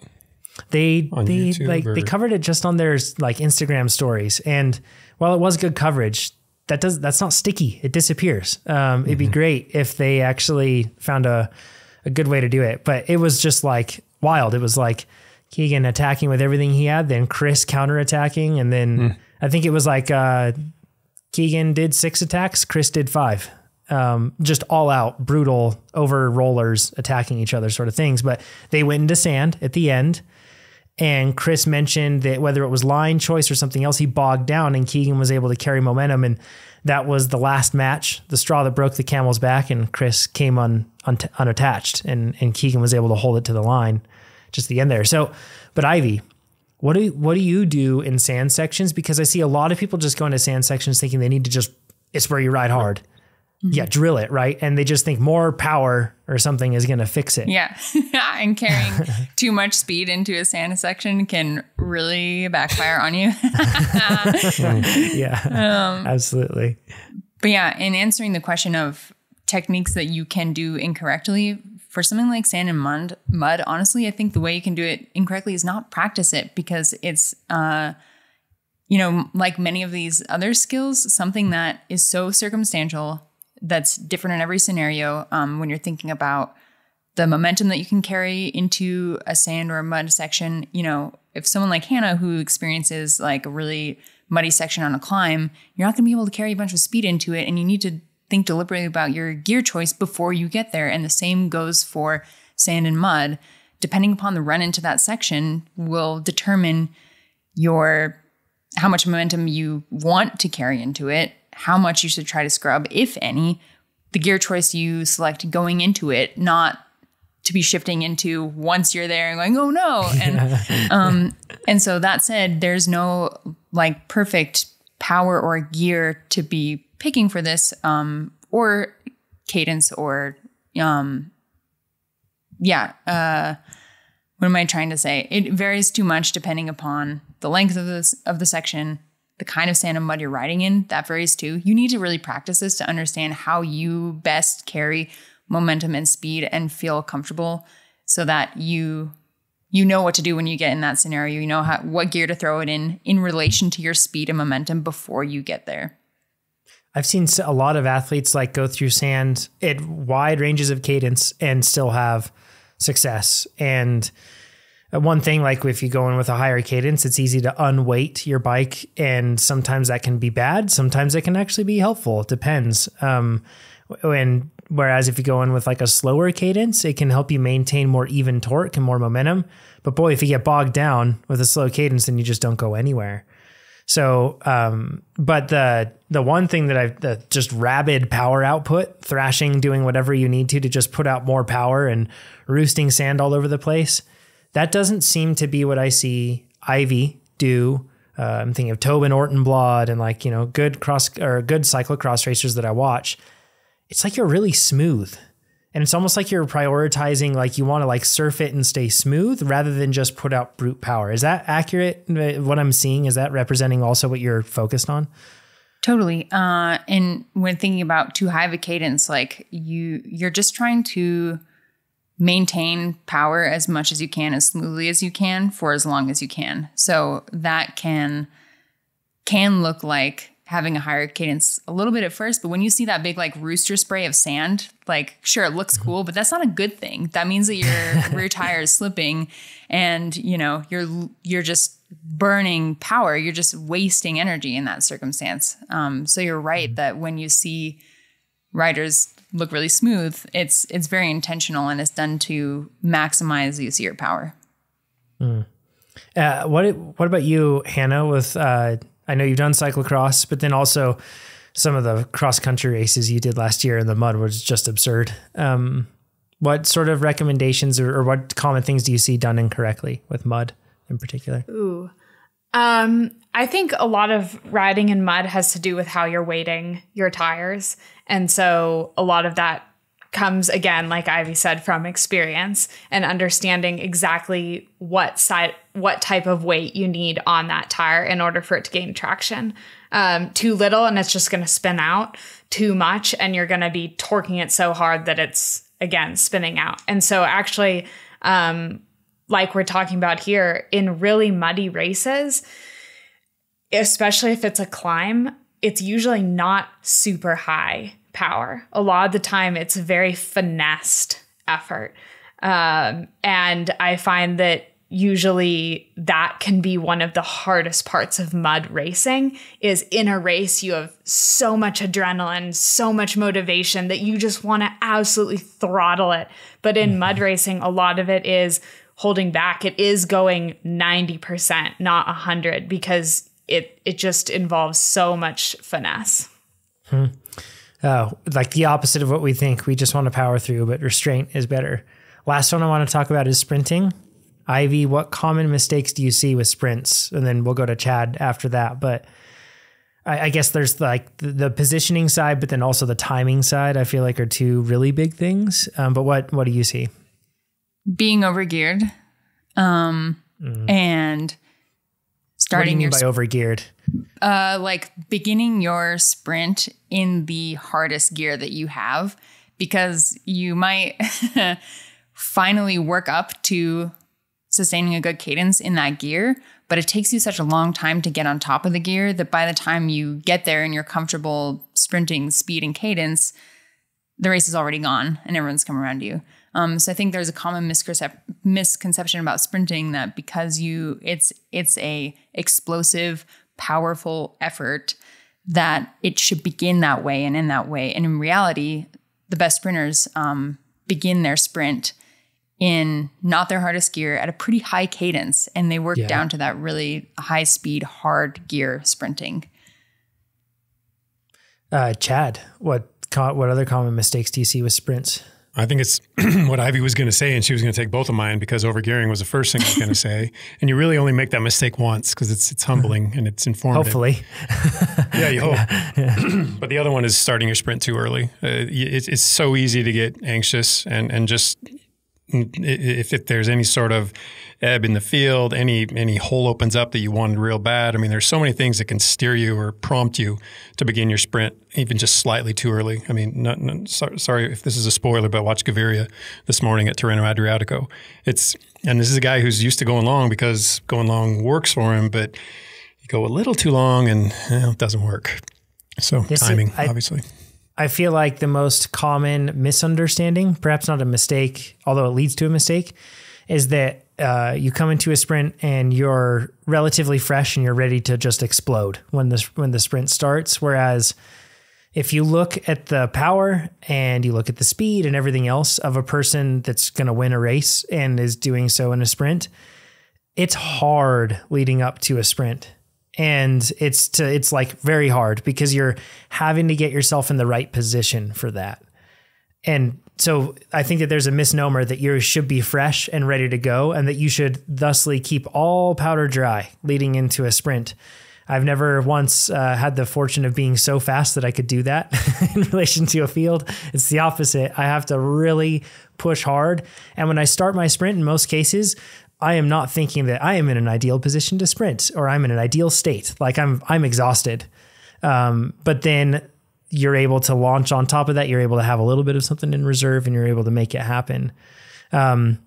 They on they YouTube like or? they covered it just on their like Instagram stories, and while it was good coverage, that does that's not sticky. It disappears. Um, mm-hmm. It'd be mm-hmm. great if they actually found a a good way to do it. But it was just like wild. It was like Keegan attacking with everything he had, then Chris counterattacking, and then mm. I think it was like uh, Keegan did six attacks, Chris did five. Um, just all out brutal over rollers attacking each other sort of things. But they went into sand at the end. And Chris mentioned that whether it was line choice or something else, he bogged down and Keegan was able to carry momentum. And that was the last match, the straw that broke the camel's back. And Chris came un, un, unattached and, and Keegan was able to hold it to the line, just the end there. So, but Ivy, what do, what do you do in sand sections? Because I see a lot of people just go into sand sections thinking they need to just, it's where you ride hard. Yeah, drill it, right? And they just think more power or something is going to fix it. Yeah. and carrying too much speed into a sand section can really backfire on you. yeah. Um, absolutely. But yeah, in answering the question of techniques that you can do incorrectly, for something like sand and mud, mud, honestly, I think the way you can do it incorrectly is not practice it because it's uh you know, like many of these other skills, something that is so circumstantial that's different in every scenario. Um, when you're thinking about the momentum that you can carry into a sand or a mud section, you know, if someone like Hannah who experiences like a really muddy section on a climb, you're not going to be able to carry a bunch of speed into it, and you need to think deliberately about your gear choice before you get there. And the same goes for sand and mud. Depending upon the run into that section, will determine your how much momentum you want to carry into it, how much you should try to scrub, if any, the gear choice you select going into it, not to be shifting into once you're there and going, oh no. And um, and so that said, there's no like perfect power or gear to be picking for this, um, or cadence or um yeah, uh what am I trying to say? It varies too much depending upon the length of this of the section, the kind of sand and mud you're riding in. That varies too. You need to really practice this to understand how you best carry momentum and speed and feel comfortable, so that you you know what to do when you get in that scenario. You know how what gear to throw it in in relation to your speed and momentum before you get there. I've seen a lot of athletes like go through sand at wide ranges of cadence and still have success. And one thing, like if you go in with a higher cadence, it's easy to unweight your bike, and sometimes that can be bad. Sometimes it can actually be helpful. It depends. Um, and whereas if you go in with like a slower cadence, it can help you maintain more even torque and more momentum. But boy, if you get bogged down with a slow cadence, then you just don't go anywhere. So, um, but the the one thing that I've the just rabid power output, thrashing, doing whatever you need to to just put out more power and roosting sand all over the place, that doesn't seem to be what I see Ivy do. Uh, I'm thinking of Tobin Ortenblad and like you know good cross or good cyclocross racers that I watch. It's like you're really smooth. And it's almost like you're prioritizing like you want to like surf it and stay smooth rather than just put out brute power. Is that accurate what i'm seeing? Is that representing also what you're focused on? Totally. Uh, and when thinking about too high of a cadence like you you're just trying to maintain power as much as you can as smoothly as you can for as long as you can so that can can look like having a higher cadence a little bit at first, but when you see that big like rooster spray of sand, like sure it looks cool, but that's not a good thing. That means that your rear tire is slipping and you know, you're you're just burning power. You're just wasting energy in that circumstance. Um, so you're right that when you see riders look really smooth, it's it's very intentional and it's done to maximize the use of your power. Mm. Uh, what what about you, Hannah? With uh, I know you've done cyclocross, but then also some of the cross country races you did last year in the mud was just absurd. Um, what sort of recommendations or, or, what common things do you see done incorrectly with mud in particular? Ooh. Um, I think a lot of riding in mud has to do with how you're weighting your tires. And so a lot of that comes again like ivy said from experience and understanding exactly what side what type of weight you need on that tire in order for it to gain traction. Um, too little and it's just going to spin out too much and you're going to be torquing it so hard that it's again spinning out. And so actually um, like we're talking about here in really muddy races especially if it's a climb it's usually not super high power. A lot of the time, it's a very finessed effort. Um, and I find that usually that can be one of the hardest parts of mud racing is in a race you have so much adrenaline so much motivation that you just want to absolutely throttle it. But in mud racing a lot of it is holding back. It is going 90% not 100 because it it just involves so much finesse. Hmm uh, like the opposite of what we think. We just want to power through, but restraint is better. Last one I want to talk about is sprinting. Ivy, what common mistakes do you see with sprints? And then we'll go to Chad after that. But I, I guess there's like the, the positioning side, but then also the timing side. I feel like are two really big things. Um, but what what do you see? Being overgeared, um, and do you starting mean your by overgeared? uh, like beginning your sprint in the hardest gear that you have because you might finally work up to sustaining a good cadence in that gear but it takes you such a long time to get on top of the gear that by the time you get there and you're comfortable sprinting speed and cadence the race is already gone and everyone's come around you um, so I think there's a common misconcep- misconception about sprinting that because you it's it's a explosive, powerful effort that it should begin that way and in that way. And in reality, the best sprinters um, begin their sprint in not their hardest gear at a pretty high cadence, and they work Yeah. down to that really high speed, hard gear sprinting. Uh, Chad, what what other common mistakes do you see with sprints? I think it's what Ivy was going to say, and she was going to take both of mine because overgearing was the first thing I was going to say. And you really only make that mistake once because it's it's humbling and it's informative. Hopefully, Yeah, you hope. but the other one is starting your sprint too early. Uh, y- it's, it's so easy to get anxious and and just if, if there's any sort of ebb in the field, any any hole opens up that you wanted real bad. I mean, there's so many things that can steer you or prompt you to begin your sprint even just slightly too early. I mean, not, not, sorry, sorry if this is a spoiler, but watch Gaviria this morning at Tirreno-Adriatico. It's and this is a guy who's used to going long because going long works for him, but you go a little too long and well, it doesn't work. So This is- timing, I- obviously. I feel like the most common misunderstanding, perhaps not a mistake, although it leads to a mistake, is that uh, you come into a sprint and you're relatively fresh and you're ready to just explode when the when the sprint starts. Whereas if you look at the power and you look at the speed and everything else of a person that's going to win a race and is doing so in a sprint, it's hard leading up to a sprint and it's to it's like very hard because you're having to get yourself in the right position for that. And so i think that there's a misnomer that you should be fresh and ready to go and that you should thusly keep all powder dry leading into a sprint. I've never once uh, had the fortune of being so fast that i could do that in relation to a field. It's the opposite. I have to really push hard. And when i start my sprint in most cases I am not thinking that I am in an ideal position to sprint or I'm in an ideal state. Like I'm I'm exhausted. Um, but then you're able to launch on top of that. You're able to have a little bit of something in reserve and you're able to make it happen. Um,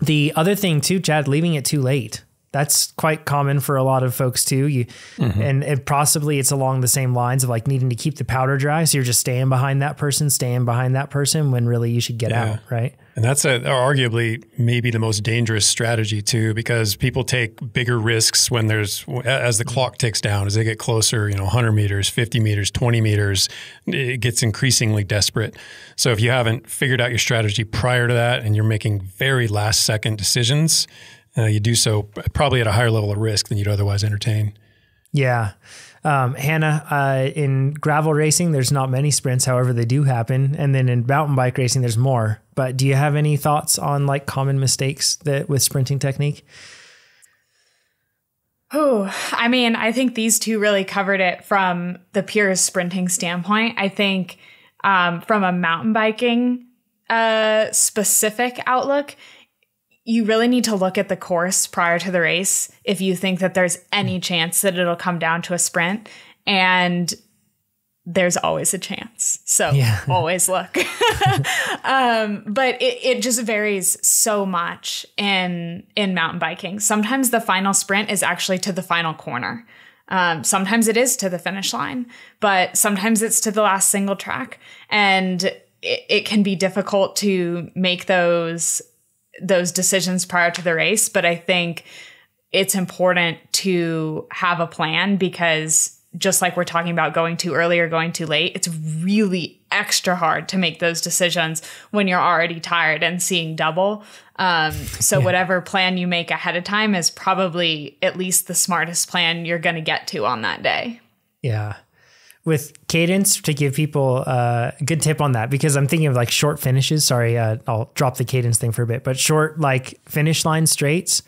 the other thing too, Chad, leaving it too late. That's quite common for a lot of folks too. You and, and possibly it's along the same lines of like needing to keep the powder dry. So you're just staying behind that person, staying behind that person when really you should get Yeah. out, right? And that's a, arguably maybe the most dangerous strategy too, because people take bigger risks when there's as the clock ticks down, as they get closer, you know, 100 meters, 50 meters, 20 meters, it gets increasingly desperate. So if you haven't figured out your strategy prior to that, and you're making very last second decisions, uh, you do so probably at a higher level of risk than you'd otherwise entertain. Yeah. Um, Hannah, uh, in gravel racing, there's not many sprints. However, they do happen. And then in mountain bike racing, there's more. But do you have any thoughts on like common mistakes that with sprinting technique? Oh, I mean, I think these two really covered it from the pure sprinting standpoint. I think um, from a mountain biking uh, specific outlook, you really need to look at the course prior to the race if you think that there's any chance that it'll come down to a sprint. And there's always a chance. So Yeah. always look. um, but it, it just varies so much in in mountain biking. Sometimes the final sprint is actually to the final corner. Um, sometimes it is to the finish line, but sometimes it's to the last single track, and it, it can be difficult to make those those decisions prior to the race. But I think it's important to have a plan because just like we're talking about going too early or going too late, it's really extra hard to make those decisions when you're already tired and seeing double. Um, so whatever plan you make ahead of time is probably at least the smartest plan you're going to get to on that day. Yeah. With cadence, to give people uh, a good tip on that, because I'm thinking of like short finishes. Sorry, uh, I'll drop the cadence thing for a bit, but short, like finish line straights.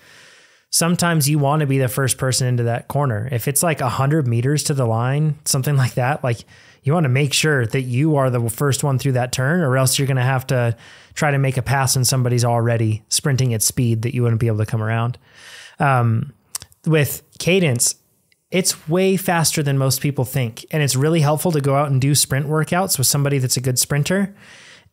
Sometimes you want to be the first person into that corner. If it's like 100 meters to the line, something like that, like you want to make sure that you are the first one through that turn, or else you're going to have to try to make a pass and somebody's already sprinting at speed that you wouldn't be able to come around. Um, with cadence, it's way faster than most people think. And it's really helpful to go out and do sprint workouts with somebody that's a good sprinter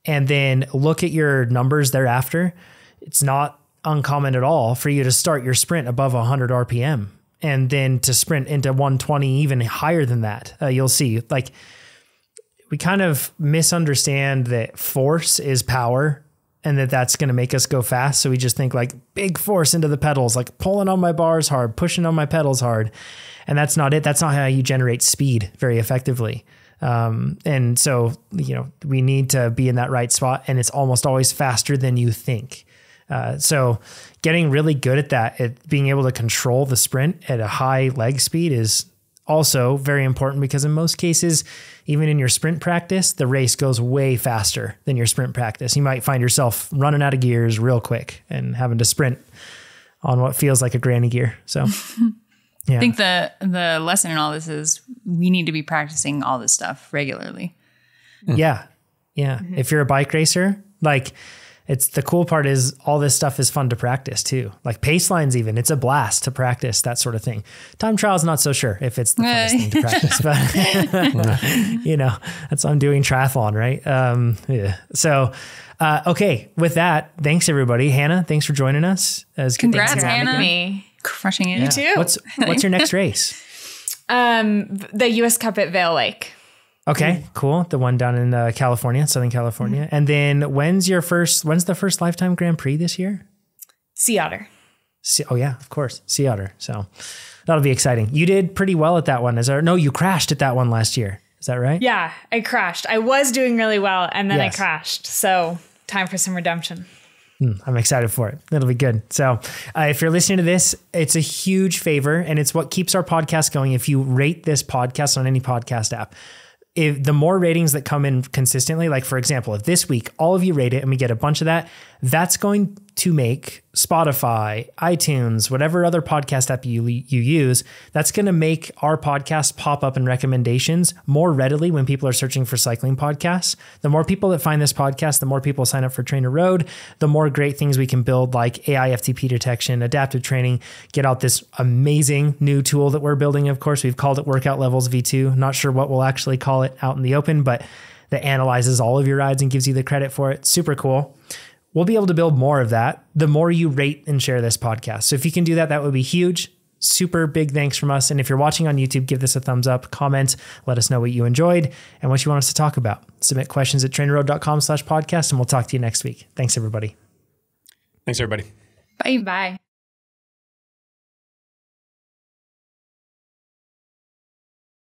and then look at your numbers thereafter. It's not uncommon at all for you to start your sprint above 100 RPM and then to sprint into 120, even higher than that. Uh, you'll see, like, we kind of misunderstand that force is power and that that's going to make us go fast. So we just think like big force into the pedals, like pulling on my bars hard, pushing on my pedals hard. And that's not it. That's not how you generate speed very effectively. Um, and so, you know, we need to be in that right spot and it's almost always faster than you think. Uh, so getting really good at that, at being able to control the sprint at a high leg speed is also very important because in most cases, even in your sprint practice, the race goes way faster than your sprint practice. You might find yourself running out of gears real quick and having to sprint on what feels like a granny gear. So yeah. I think the the lesson in all this is we need to be practicing all this stuff regularly. Yeah. Yeah. Mm-hmm. If you're a bike racer, like it's the cool part is all this stuff is fun to practice too. Like pace lines, even it's a blast to practice that sort of thing. Time trials, not so sure if it's the funnest thing to practice, but you know that's why I'm doing triathlon, right? Um, yeah. So, uh, okay, with that, thanks everybody. Hannah, thanks for joining us. As Congrats, Hannah. Me crushing it. Yeah. You too. What's what's your next race? Um, the U.S. Cup at Vail Lake. Okay, cool. The one down in uh, California, Southern California. Mm-hmm. And then when's your first, when's the first Lifetime Grand Prix this year? Sea Otter. Sea, oh, yeah, of course. Sea Otter. So that'll be exciting. You did pretty well at that one. Is there, no, you crashed at that one last year. Is that right? Yeah, I crashed. I was doing really well and then yes. I crashed. So time for some redemption. Mm, I'm excited for it. It'll be good. So, uh, if you're listening to this, it's a huge favor and it's what keeps our podcast going. If you rate this podcast on any podcast app, if the more ratings that come in consistently, like for example, if this week all of you rate it and we get a bunch of that, that's going to make Spotify, iTunes, whatever other podcast app you you use, that's going to make our podcast pop up in recommendations more readily when people are searching for cycling podcasts. The more people that find this podcast, the more people sign up for TrainerRoad, the more great things we can build like AI FTP detection, adaptive training, get out this amazing new tool that we're building. Of course, we've called it Workout Levels V2. Not sure what we'll actually call it out in the open, but that analyzes all of your rides and gives you the credit for it. Super cool we'll be able to build more of that the more you rate and share this podcast. So if you can do that, that would be huge. Super big thanks from us. And if you're watching on YouTube, give this a thumbs up, comment, let us know what you enjoyed and what you want us to talk about. Submit questions at trainerroad.com slash podcast, and we'll talk to you next week. Thanks, everybody. Thanks, everybody. Bye. Bye.